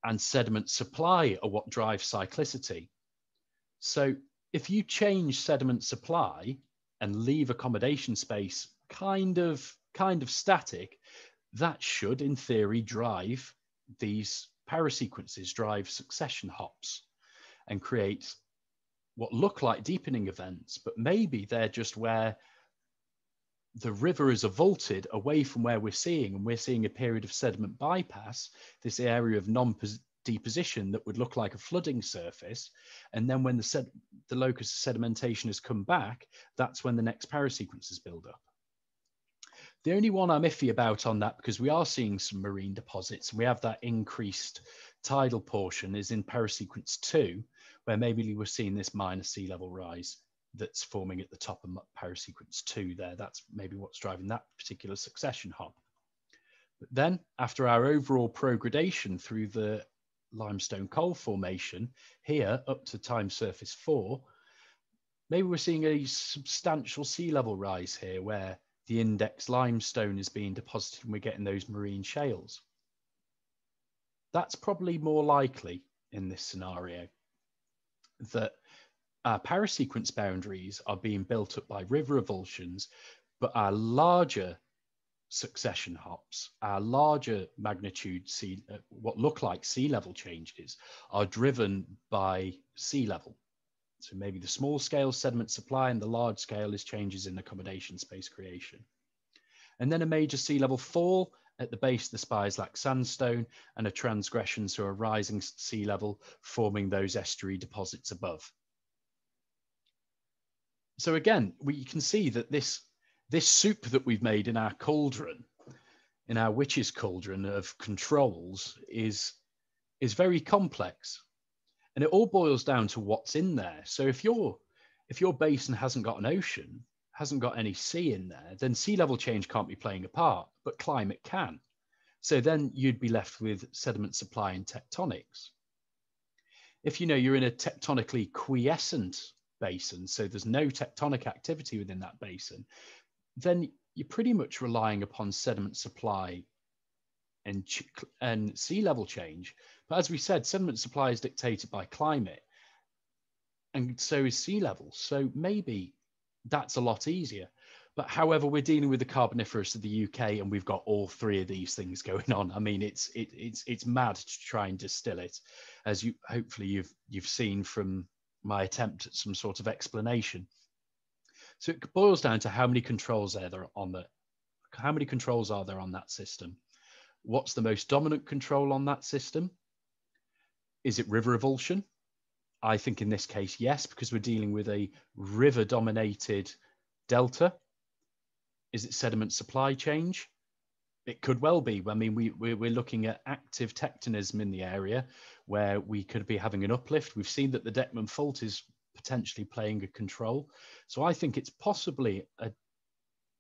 Speaker 3: and sediment supply are what drive cyclicity. So if you change sediment supply and leave accommodation space kind of kind of static, that should, in theory, drive these parasequences, drive succession hops, and create what look like deepening events, but maybe they're just where the river is avulted away from where we're seeing, and we're seeing a period of sediment bypass, this area of non deposition that would look like a flooding surface. And then when the, the locus of sedimentation has come back, that's when the next parasequences build up. The only one I'm iffy about on that, because we are seeing some marine deposits and we have that increased tidal portion is in parasequence two, where maybe we're seeing this minor sea level rise that's forming at the top of parasequence two there. That's maybe what's driving that particular succession hop. But then after our overall progradation through the limestone coal formation here up to time surface four, maybe we're seeing a substantial sea level rise here where the index limestone is being deposited and we're getting those marine shales. That's probably more likely in this scenario that our parasequence boundaries are being built up by river avulsions, but our larger succession hops, our larger magnitude sea, uh, what look like sea level changes, are driven by sea level. So maybe the small scale sediment supply and the large scale is changes in accommodation space creation. And then a major sea level fall at the base the Spireslack sandstone and a transgression, so a rising sea level forming those estuary deposits above. So again, we can see that this this soup that we've made in our cauldron, in our witch's cauldron of controls, is is very complex, and it all boils down to what's in there. So if your if your basin hasn't got an ocean, hasn't got any sea in there, then sea level change can't be playing a part, but climate can. So then you'd be left with sediment supply and tectonics. If you know you're in a tectonically quiescent basin, so there's no tectonic activity within that basin, then you're pretty much relying upon sediment supply and, and sea level change. But as we said, sediment supply is dictated by climate, and so is sea level. So maybe that's a lot easier. But however, we're dealing with the Carboniferous of the UK, and we've got all three of these things going on. I mean, it's it, it's it's mad to try and distill it, as you hopefully you've you've seen from my attempt at some sort of explanation. So it boils down to how many controls are there on the, how many controls are there on that system? What's the most dominant control on that system? Is it river avulsion? I think in this case, yes, because we're dealing with a river dominated delta. Is it sediment supply change? It could well be. I mean, we, we're, looking at active tectonism in the area where we could be having an uplift. We've seen that the Dechmont fault is potentially playing a control. So I think it's possibly a,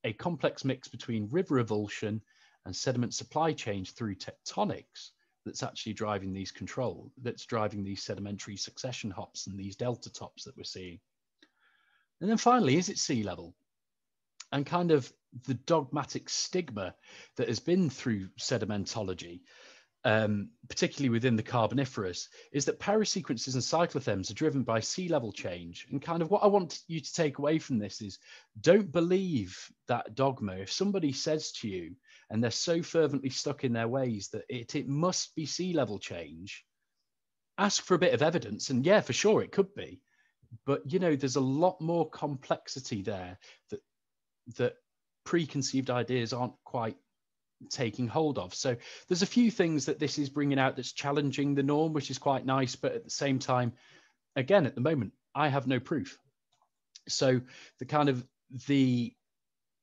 Speaker 3: a complex mix between river avulsion and sediment supply change through tectonics that's actually driving these control, that's driving these sedimentary succession hops and these delta tops that we're seeing. And then finally, is it sea level? And kind of the dogmatic stigma that has been through sedimentology um, particularly within the Carboniferous, is that parasequences and cyclothems are driven by sea level change. And kind of what I want you to take away from this is don't believe that dogma. If somebody says to you, and they're so fervently stuck in their ways that it, it must be sea level change, ask for a bit of evidence. And yeah, for sure, it could be. But you know, there's a lot more complexity there that that preconceived ideas aren't quite taking hold of. So there's a few things that this is bringing out that's challenging the norm, which is quite nice. But at the same time, again, at the moment, I have no proof. So the kind of the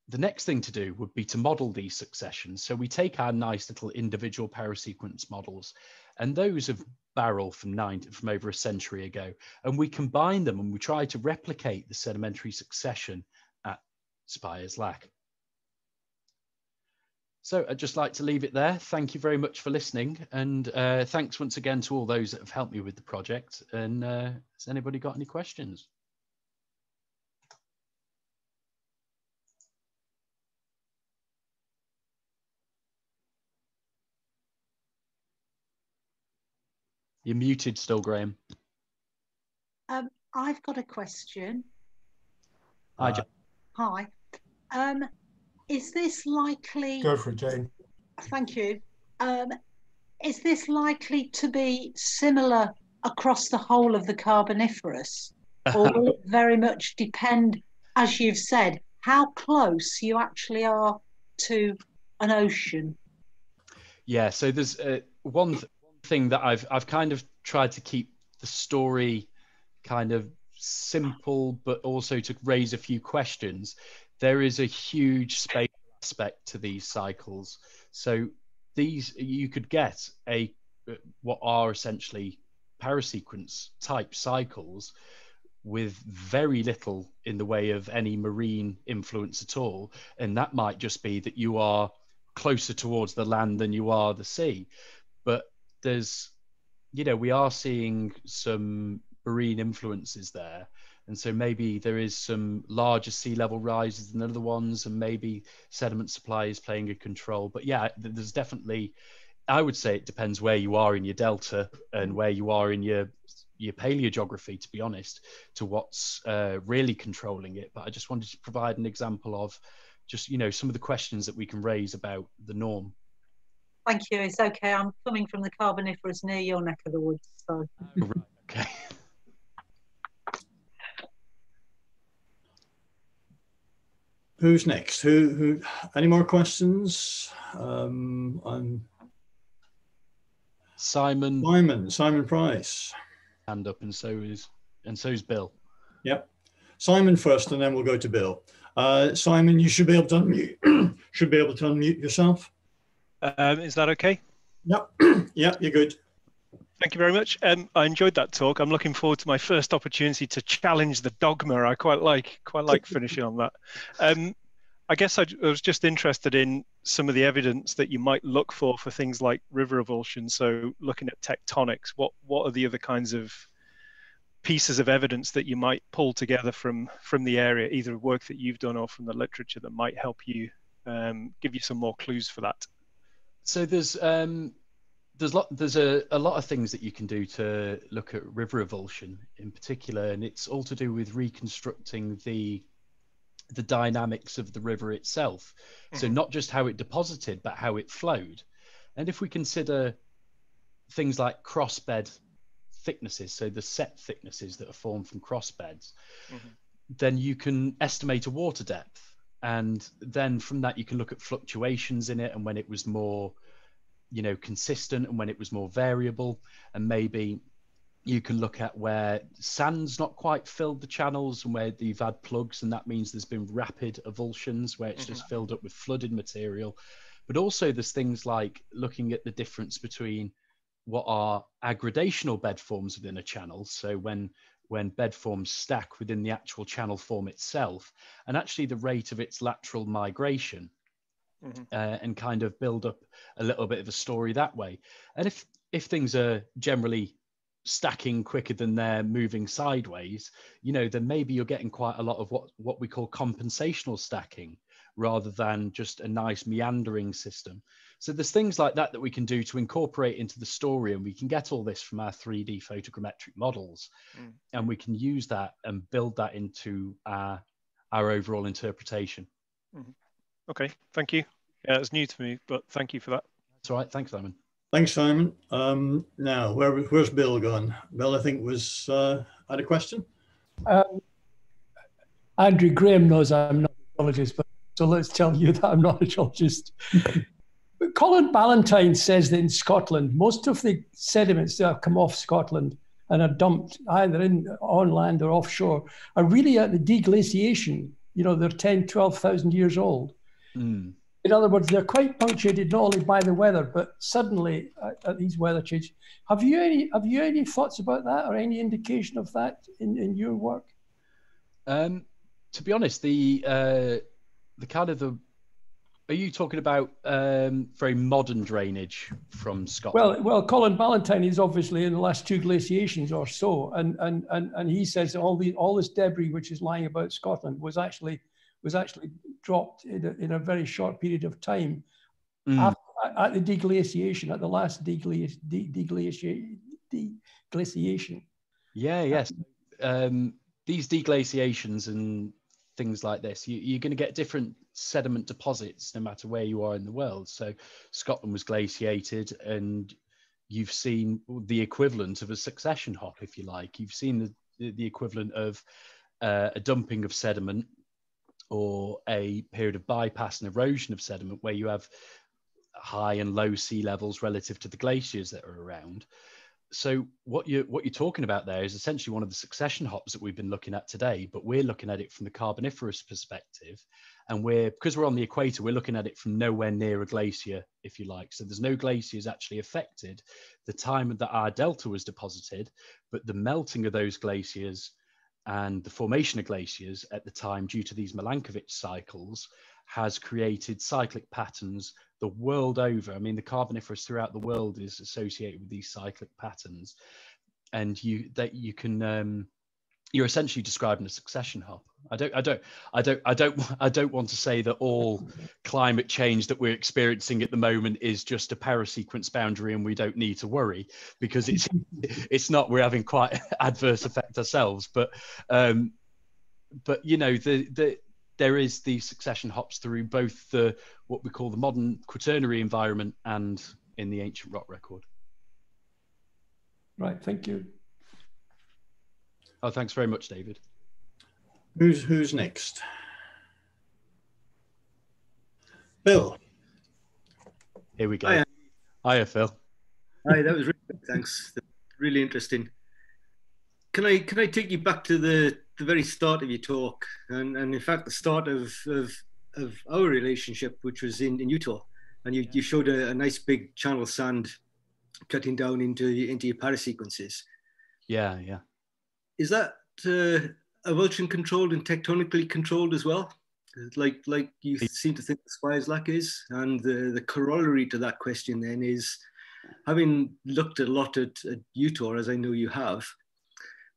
Speaker 3: the next thing to do would be to model these successions. So we take our nice little individual parasequence models, and those of Barrell from nine from over a century ago, and we combine them and we try to replicate the sedimentary succession at Spireslack. So I'd just like to leave it there. Thank you very much for listening. And uh, thanks once again to all those that have helped me with the project. And uh, has anybody got any questions? You're muted still, Graham.
Speaker 4: Um, I've got a question.
Speaker 3: Hi,
Speaker 1: Uh,
Speaker 4: Hi. Um, is this likely?
Speaker 1: Go for it, Jane.
Speaker 4: Thank you. Um, is this likely to be similar across the whole of the Carboniferous, or will it very much depend, as you've said, how close you actually are to an ocean?
Speaker 3: Yeah, so there's uh, one, th- one thing that I've I've kind of tried to keep the story kind of simple, but also to raise a few questions. There is a huge space aspect to these cycles. So these you could get a what are essentially parasequence type cycles with very little in the way of any marine influence at all and that might just be that you are closer towards the land than you are the sea but there's you know we are seeing some marine influences there. And so maybe there is some larger sea level rises than other ones and maybe sediment supply is playing a control. But yeah there's definitely i would say it depends where you are in your delta and where you are in your your paleogeography to be honest to what's uh, really controlling it. But i just wanted to provide an example of just you know some of the questions that we can raise about the norm
Speaker 4: Thank you. It's okay. I'm coming from the Carboniferous near your neck of the woods, so.
Speaker 3: right, okay
Speaker 2: Who's next? Who? Who? Any more questions? Um, I'm
Speaker 3: simon
Speaker 2: Simon. Simon Price.
Speaker 3: hand up and so is and so is bill
Speaker 2: Yep. Simon first, and then we'll go to Bill. Uh, Simon, you should be able to unmute. should be able to unmute yourself.
Speaker 5: Um, is that okay?
Speaker 2: Yep. yep. You're good.
Speaker 5: Thank you very much. Um, I enjoyed that talk. I'm looking forward to my first opportunity to challenge the dogma. I quite like quite like finishing on that. Um, I guess I was just interested in some of the evidence that you might look for for things like river avulsion. So looking at tectonics, what what are the other kinds of pieces of evidence that you might pull together from from the area, either work that you've done or from the literature that might help you um, give you some more clues for that?
Speaker 3: So there's um there's lot there's a, a lot of things that you can do to look at river avulsion in particular and it's all to do with reconstructing the the dynamics of the river itself so
Speaker 5: Mhm.
Speaker 3: not just how it deposited but how it flowed and if we consider things like crossbed thicknesses so the set thicknesses that are formed from crossbeds
Speaker 5: Mhm.
Speaker 3: then you can estimate a water depth and then from that you can look at fluctuations in it and when it was more you know consistent and when it was more variable. And maybe you can look at where sand's not quite filled the channels and where you've had plugs and that means there's been rapid avulsions where it's just mm-hmm. filled up with flooded material. But also there's things like looking at the difference between what are aggradational bed forms within a channel. So when when bed forms stack within the actual channel form itself and actually the rate of its lateral migration
Speaker 5: Mhm.
Speaker 3: uh, and kind of build up a little bit of a story that way and if if things are generally stacking quicker than they're moving sideways you know then maybe you're getting quite a lot of what what we call compensational stacking rather than just a nice meandering system. So there's things like that that we can do to incorporate into the story, and we can get all this from our 3D photogrammetric models,
Speaker 5: Mm.
Speaker 3: and we can use that and build that into our our overall interpretation.
Speaker 5: Okay, thank you. Yeah, it's new to me, but thank you for that.
Speaker 3: That's all right. Thanks, Simon.
Speaker 2: Thanks, Simon. Um, now, where, where's Bill gone? Bill, I think, was uh, had a question.
Speaker 6: Um, Andrew Graham knows I'm not a geologist, but so let's tell you that I'm not a geologist. but Colin Ballantyne says that in Scotland, most of the sediments that have come off Scotland and are dumped either in on land or offshore are really at the deglaciation. You know, they're 10, 12,000 years old.
Speaker 3: Mm.
Speaker 6: In other words, they're quite punctuated not only by the weather, but suddenly at, at these weather changes. Have you any have you any thoughts about that or any indication of that in, in your work?
Speaker 3: Um, to be honest, the uh, the kind of the are you talking about um, very modern drainage from Scotland?
Speaker 6: Well, well, Colin Ballantyne is obviously in the last two glaciations or so, and and and, and he says that all the all this debris which is lying about Scotland was actually was actually dropped in a, in a very short period of time
Speaker 3: Mm.
Speaker 6: after, at the deglaciation, at the last deglaci- de- deglaciation. deglaciation.
Speaker 3: Yeah, yes. Um, these deglaciations and things like this, you, you're going to get different sediment deposits no matter where you are in the world. So Scotland was glaciated, and you've seen the equivalent of a succession hop, if you like. You've seen the the, the equivalent of uh, a dumping of sediment or a period of bypass and erosion of sediment where you have high and low sea levels relative to the glaciers that are around so what you're what you're talking about there is essentially one of the succession hops that we've been looking at today but we're looking at it from the carboniferous perspective. And we're because we're on the equator we're looking at it from nowhere near a glacier if you like. So there's no glaciers actually affected the time that our delta was deposited but the melting of those glaciers and the formation of glaciers at the time due to these Milankovitch cycles has created cyclic patterns the world over. I mean, the Carboniferous throughout the world is associated with these cyclic patterns, and you that you can um, you're essentially describing a succession hop. I don't, I don't, I don't, I don't, I don't want to say that all climate change that we're experiencing at the moment is just a parasequence boundary and we don't need to worry because it's it's not. We're having quite adverse effect ourselves, but um, but you know the the there is the succession hops through both the what we call the modern quaternary environment and in the ancient rock record.
Speaker 6: Right. Thank you.
Speaker 3: Oh, thanks very much, David.
Speaker 2: Who's who's next? Bill.
Speaker 3: Here we go.
Speaker 7: Hi,
Speaker 3: Hiya, Phil.
Speaker 7: Hi, that was really good. Thanks. Really interesting. Can I can I take you back to the, the very start of your talk and, and in fact the start of, of, of our relationship, which was in, in Utah. And you, you showed a, a nice big channel sand cutting down into into your parasequences.
Speaker 3: Yeah, yeah.
Speaker 7: Is that uh, avulsion controlled and tectonically controlled as well? Like like you seem to think the Spireslack is, and the, the corollary to that question then is, having looked a lot at, at Utah as I know you have,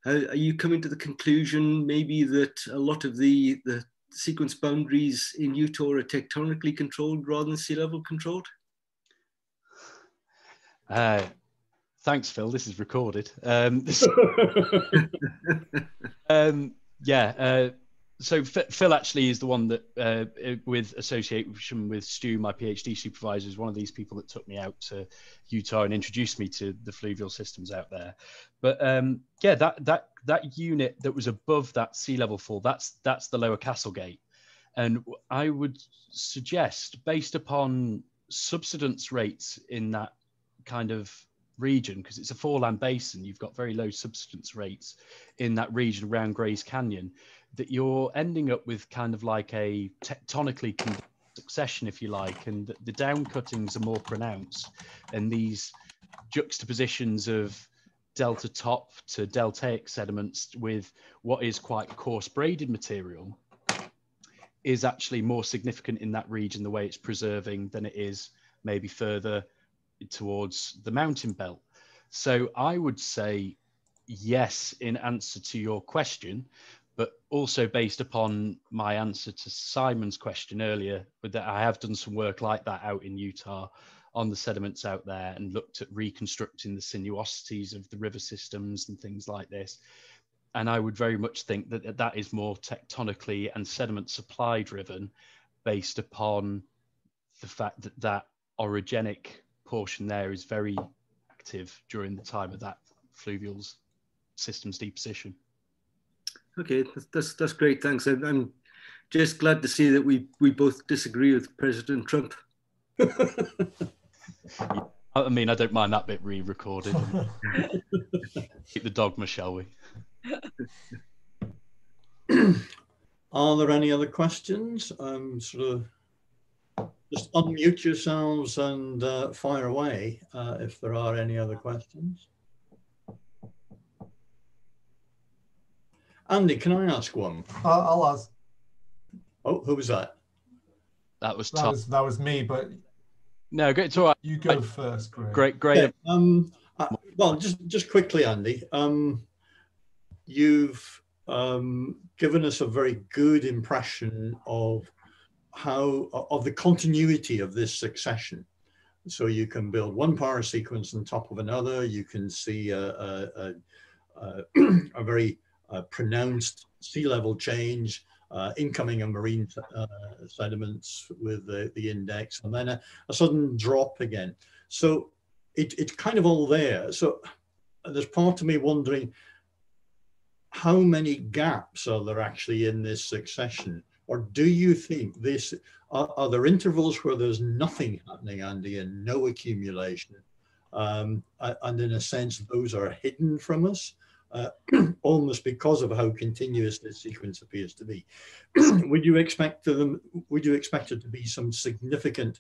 Speaker 7: are you coming to the conclusion maybe that a lot of the the sequence boundaries in Utah are tectonically controlled rather than sea level controlled?
Speaker 3: Uh, thanks, Phil. This is recorded. Um, um, yeah. Uh, so Phil actually is the one that, uh, with association with Stu, my PhD supervisor, is one of these people that took me out to Utah and introduced me to the fluvial systems out there. But um, yeah, that that that unit that was above that sea level fall, that's that's the Lower Castlegate, and I would suggest, based upon subsidence rates in that kind of region, because it's a foreland basin, you've got very low subsidence rates in that region around Gray's Canyon that you're ending up with kind of like a tectonically succession, if you like, and the, the down cuttings are more pronounced, and these juxtapositions of delta top to deltaic sediments with what is quite coarse braided material is actually more significant in that region the way it's preserving than it is maybe further towards the mountain belt. So I would say yes in answer to your question, but also based upon my answer to Simon's question earlier, with that I have done some work like that out in Utah on the sediments out there and looked at reconstructing the sinuosities of the river systems and things like this. And I would very much think that that is more tectonically and sediment supply driven based upon the fact that that orogenic portion there is very active during the time of that fluvial system's deposition.
Speaker 7: Okay, that's that's, that's great. Thanks. I'm, I'm just glad to see that we we both disagree with President Trump.
Speaker 3: I mean, I don't mind that bit re-recorded. Keep the dogma, shall we?
Speaker 2: Are there any other questions? Um, sort of just unmute yourselves and uh, fire away uh, if there are any other questions. Andy, can I ask one?
Speaker 1: Uh, I'll ask.
Speaker 2: Oh, who was that?
Speaker 3: That was
Speaker 1: That
Speaker 3: Tom.
Speaker 1: was that was me, but
Speaker 3: No, it's all right.
Speaker 1: you go
Speaker 3: I-
Speaker 1: first, Greg.
Speaker 3: Great, great.
Speaker 2: Yeah, um, uh, well, just just quickly, Andy. Um, you've um, given us a very good impression of how of the continuity of this succession. So you can build one parasequence on top of another. You can see a, a, a, a, a very pronounced sea level change, uh, incoming and marine uh, sediments with the, the index, and then a, a sudden drop again. So it, it's kind of all there. So there's part of me wondering how many gaps are there actually in this succession? Or do you think this, are, are there intervals where there's nothing happening, Andy, and no accumulation? Um, and in a sense, those are hidden from us, uh, almost because of how continuous this sequence appears to be. would you expect them? Would you expect it to be some significant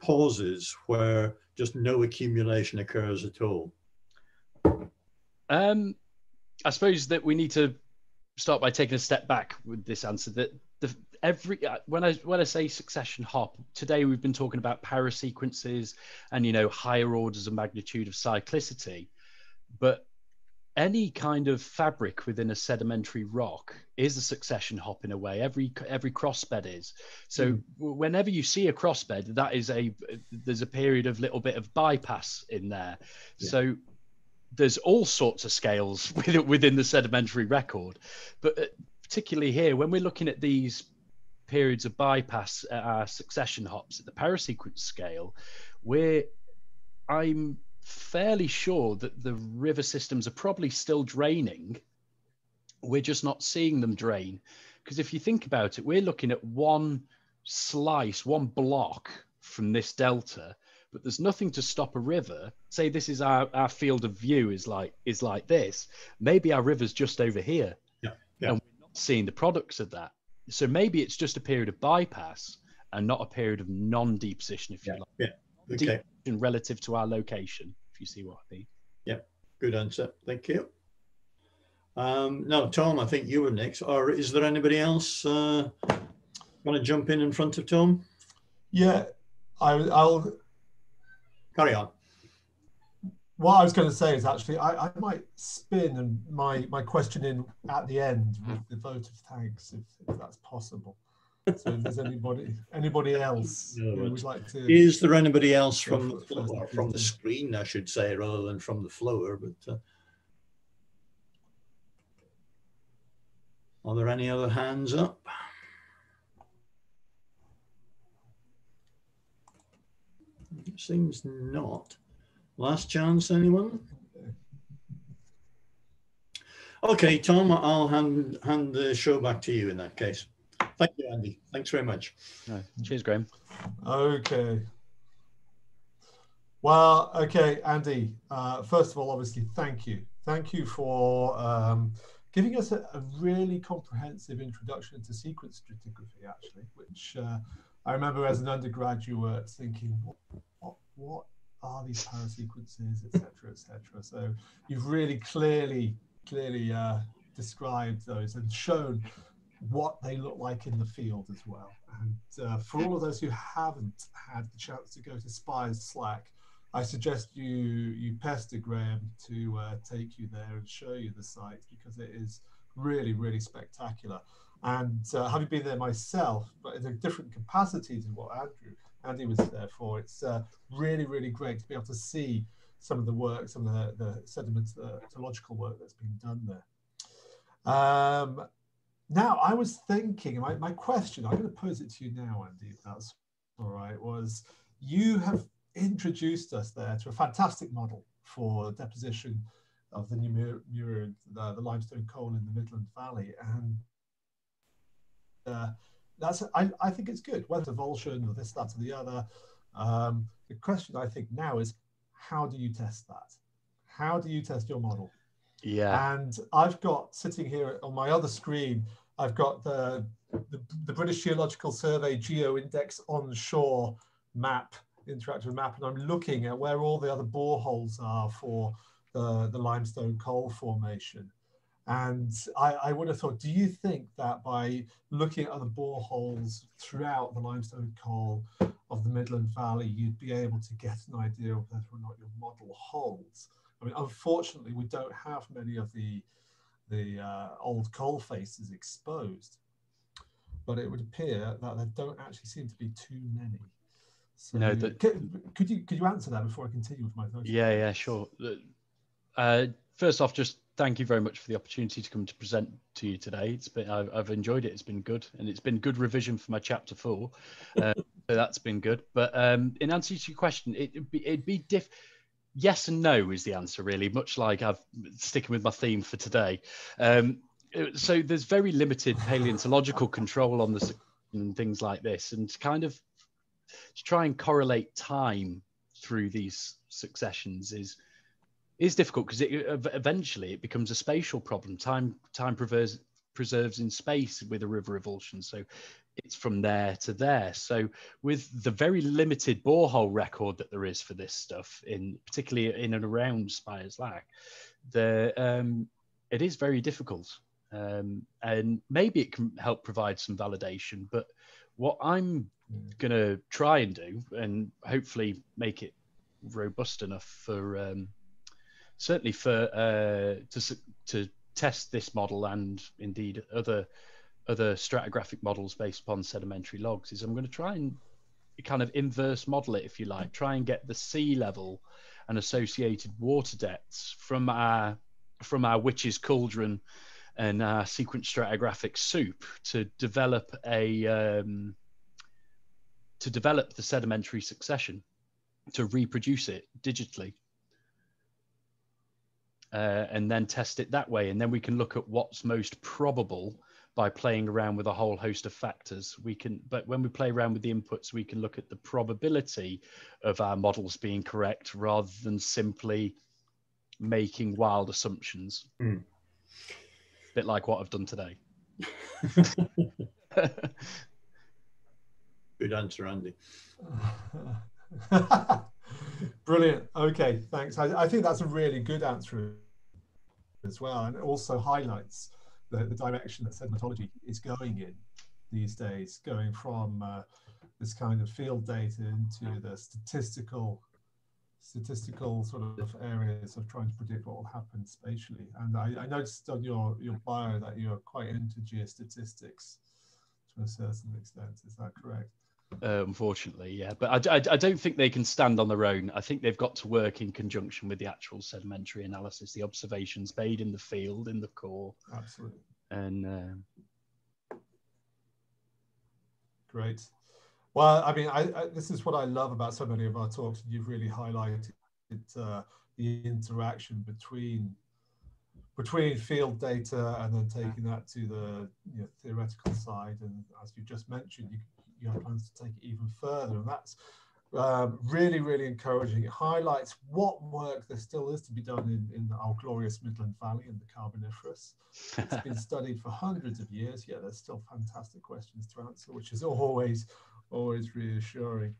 Speaker 2: pauses where just no accumulation occurs at all?
Speaker 3: Um, I suppose that we need to start by taking a step back with this answer. That the every uh, when I when I say succession hop today, we've been talking about parasequences and you know higher orders of magnitude of cyclicity, but any kind of fabric within a sedimentary rock is a succession hop in a way. Every every crossbed is. So
Speaker 2: Mm.
Speaker 3: whenever you see a crossbed, that is a there's a period of little bit of bypass in there.
Speaker 2: Yeah.
Speaker 3: So there's all sorts of scales within, within the sedimentary record, but uh, particularly here when we're looking at these periods of bypass at our succession hops at the parasequence scale, we're I'm fairly sure that the river systems are probably still draining. We're just not seeing them drain. Because if you think about it, we're looking at one slice, one block from this delta, but there's nothing to stop a river. Say this is our, our field of view is like is like this. Maybe our river's just over here.
Speaker 2: Yeah, yeah.
Speaker 3: And we're not seeing the products of that. So maybe it's just a period of bypass and not a period of non-deposition, if you like.
Speaker 2: Yeah. Okay.
Speaker 3: Deposition relative to our location, if you see what I mean.
Speaker 2: Yeah, good answer. Thank you. Um, now, Tom, I think you were next. Or is there anybody else uh, want to jump in in front of Tom?
Speaker 1: Yeah, I, I'll.
Speaker 2: Carry on.
Speaker 1: What I was going to say is actually I, I might spin and my my question in at the end with the vote of thanks if, if that's possible. So if there's anybody anybody else
Speaker 2: No,
Speaker 1: who would like to,
Speaker 2: Is there anybody else from the, floor, from the screen, I should say, rather than from the floor? But uh, are there any other hands up? It seems not. Last chance, anyone? Okay, Tom, I'll hand hand the show back to you in that case. Thank you, Andy. Thanks very much.
Speaker 3: No. Cheers, Graham.
Speaker 1: Okay. Well, okay, Andy. Uh, first of all, obviously, thank you. Thank you for um, giving us a, a really comprehensive introduction to sequence stratigraphy, actually, which uh, I remember as an undergraduate thinking, what, what, what are these parasequences, etc., etc. So you've really clearly, clearly uh, described those and shown what they look like in the field as well. And uh, for all of those who haven't had the chance to go to Spireslack, I suggest you you pester Graham to uh, take you there and show you the site because it is really, really spectacular. And uh, having been there myself, but in a different capacity to what Andrew Andy was there for, it's uh, really, really great to be able to see some of the work, some of the, the sedimentological work that's been done there. Um, now, I was thinking, my, my question, I'm going to pose it to you now, Andy, if that's all right, was you have introduced us there to a fantastic model for deposition of the new the, the, limestone coal in the Midland Valley. And uh, that's I, I think it's good, whether avulsion or this, that, or the other. Um, the question I think now is how do you test that? How do you test your model?
Speaker 3: Yeah.
Speaker 1: And I've got sitting here on my other screen, I've got the, the, the British Geological Survey Geo Index onshore map, interactive map, and I'm looking at where all the other boreholes are for the, the limestone coal formation. And I, I, would have thought, do you think that by looking at other boreholes throughout the limestone coal of the Midland Valley, you'd be able to get an idea of whether or not your model holds? I mean, unfortunately, we don't have many of the the uh, old coal face is exposed, but it would appear that there don't actually seem to be too many. So no, could, could, you could you answer that before I continue with my?
Speaker 3: Yeah, yeah, sure. Uh, first off, just thank you very much for the opportunity to come to present to you today. It's been I've, I've enjoyed it. It's been good, and it's been good revision for my chapter four. Uh, so that's been good. But um, in answer to your question, it, would be it'd be diff. Yes and no is the answer, really. Much like I've sticking with my theme for today. Um, so there's very limited paleontological control on the and things like this, and to kind of to try and correlate time through these successions is is difficult because it eventually it becomes a spatial problem. Time time preserves preserves in space with a river avulsion, so it's from there to there. So with the very limited borehole record that there is for this stuff, in particularly in and around Spireslack, the um, it is very difficult. Um, and maybe it can help provide some validation. But what I'm going to try and do, and hopefully make it robust enough for um, certainly for uh, to to test this model and indeed other other stratigraphic models based upon sedimentary logs is I'm going to try and kind of inverse model it if you like try and get the sea level and associated water depths from our from our witch's cauldron and our sequence stratigraphic soup to develop a um, to develop the sedimentary succession to reproduce it digitally uh, and then test it that way. And then we can look at what's most probable by playing around with a whole host of factors. We can, but when we play around with the inputs, we can look at the probability of our models being correct rather than simply making wild assumptions. Mm. A bit like what I've done today.
Speaker 2: Good answer, Andy.
Speaker 1: Brilliant. Okay, thanks. I, I, think that's a really good answer as well, and it also highlights the, the direction that sedimentology is going in these days, going from uh, this kind of field data into the statistical statistical sort of areas of trying to predict what will happen spatially. And I, I noticed on your, your bio that you're quite into geostatistics to a certain extent. Is that correct?
Speaker 3: Uh, unfortunately, yeah. But I, I, I, don't think they can stand on their own. I think they've got to work in conjunction with the actual sedimentary analysis, the observations made in the field, in the core.
Speaker 1: Absolutely.
Speaker 3: And uh...
Speaker 1: great. Well, I mean, I, this is what I love about so many of our talks. You've really highlighted uh, the interaction between between field data and then taking that to the you know, theoretical side. And as you just mentioned, you you have plans to take it even further. And that's um, really, really encouraging. It highlights what work there still is to be done in, in our glorious Midland Valley and the Carboniferous. It's been studied for hundreds of years, yet there's still fantastic questions to answer, which is always, always reassuring.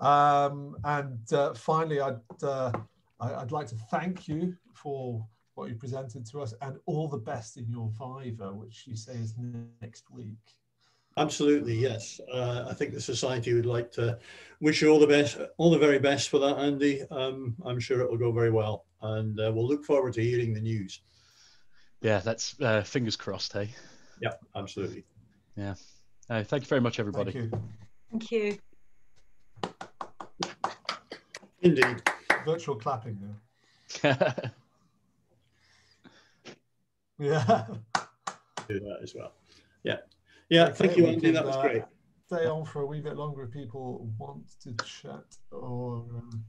Speaker 1: Um, and uh, finally, I'd, uh, I'd like to thank you for what you presented to us and all the best in your Viva, which you say is next week.
Speaker 2: Absolutely, yes. Uh, I think the society would like to wish you all the best, all the very best for that, Andy. Um, I'm sure it will go very well, and uh, we'll look forward to hearing the news.
Speaker 3: Yeah, that's uh, fingers crossed. Hey.
Speaker 2: Yeah, absolutely.
Speaker 3: Uh, thank you very much, everybody.
Speaker 1: Thank you.
Speaker 4: Thank you.
Speaker 2: Indeed.
Speaker 1: Virtual clapping now. Yeah.
Speaker 2: Do that as well. Yeah. Yeah. thank you, Andy.
Speaker 1: can,
Speaker 2: That was
Speaker 1: uh,
Speaker 2: great.
Speaker 1: Stay on for a wee bit longer if people want to chat or. Um,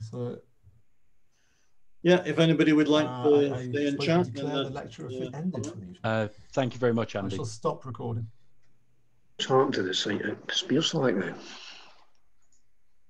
Speaker 1: so
Speaker 2: Yeah. If anybody would like
Speaker 1: uh,
Speaker 2: to
Speaker 1: I, I
Speaker 2: stay and chat,
Speaker 1: we
Speaker 2: then,
Speaker 1: the lecture
Speaker 2: uh,
Speaker 1: ended for the
Speaker 3: uh, thank you very much, Andy.
Speaker 1: I
Speaker 3: Andy.
Speaker 1: shall stop recording.
Speaker 8: It's hard to the site. It spears like that.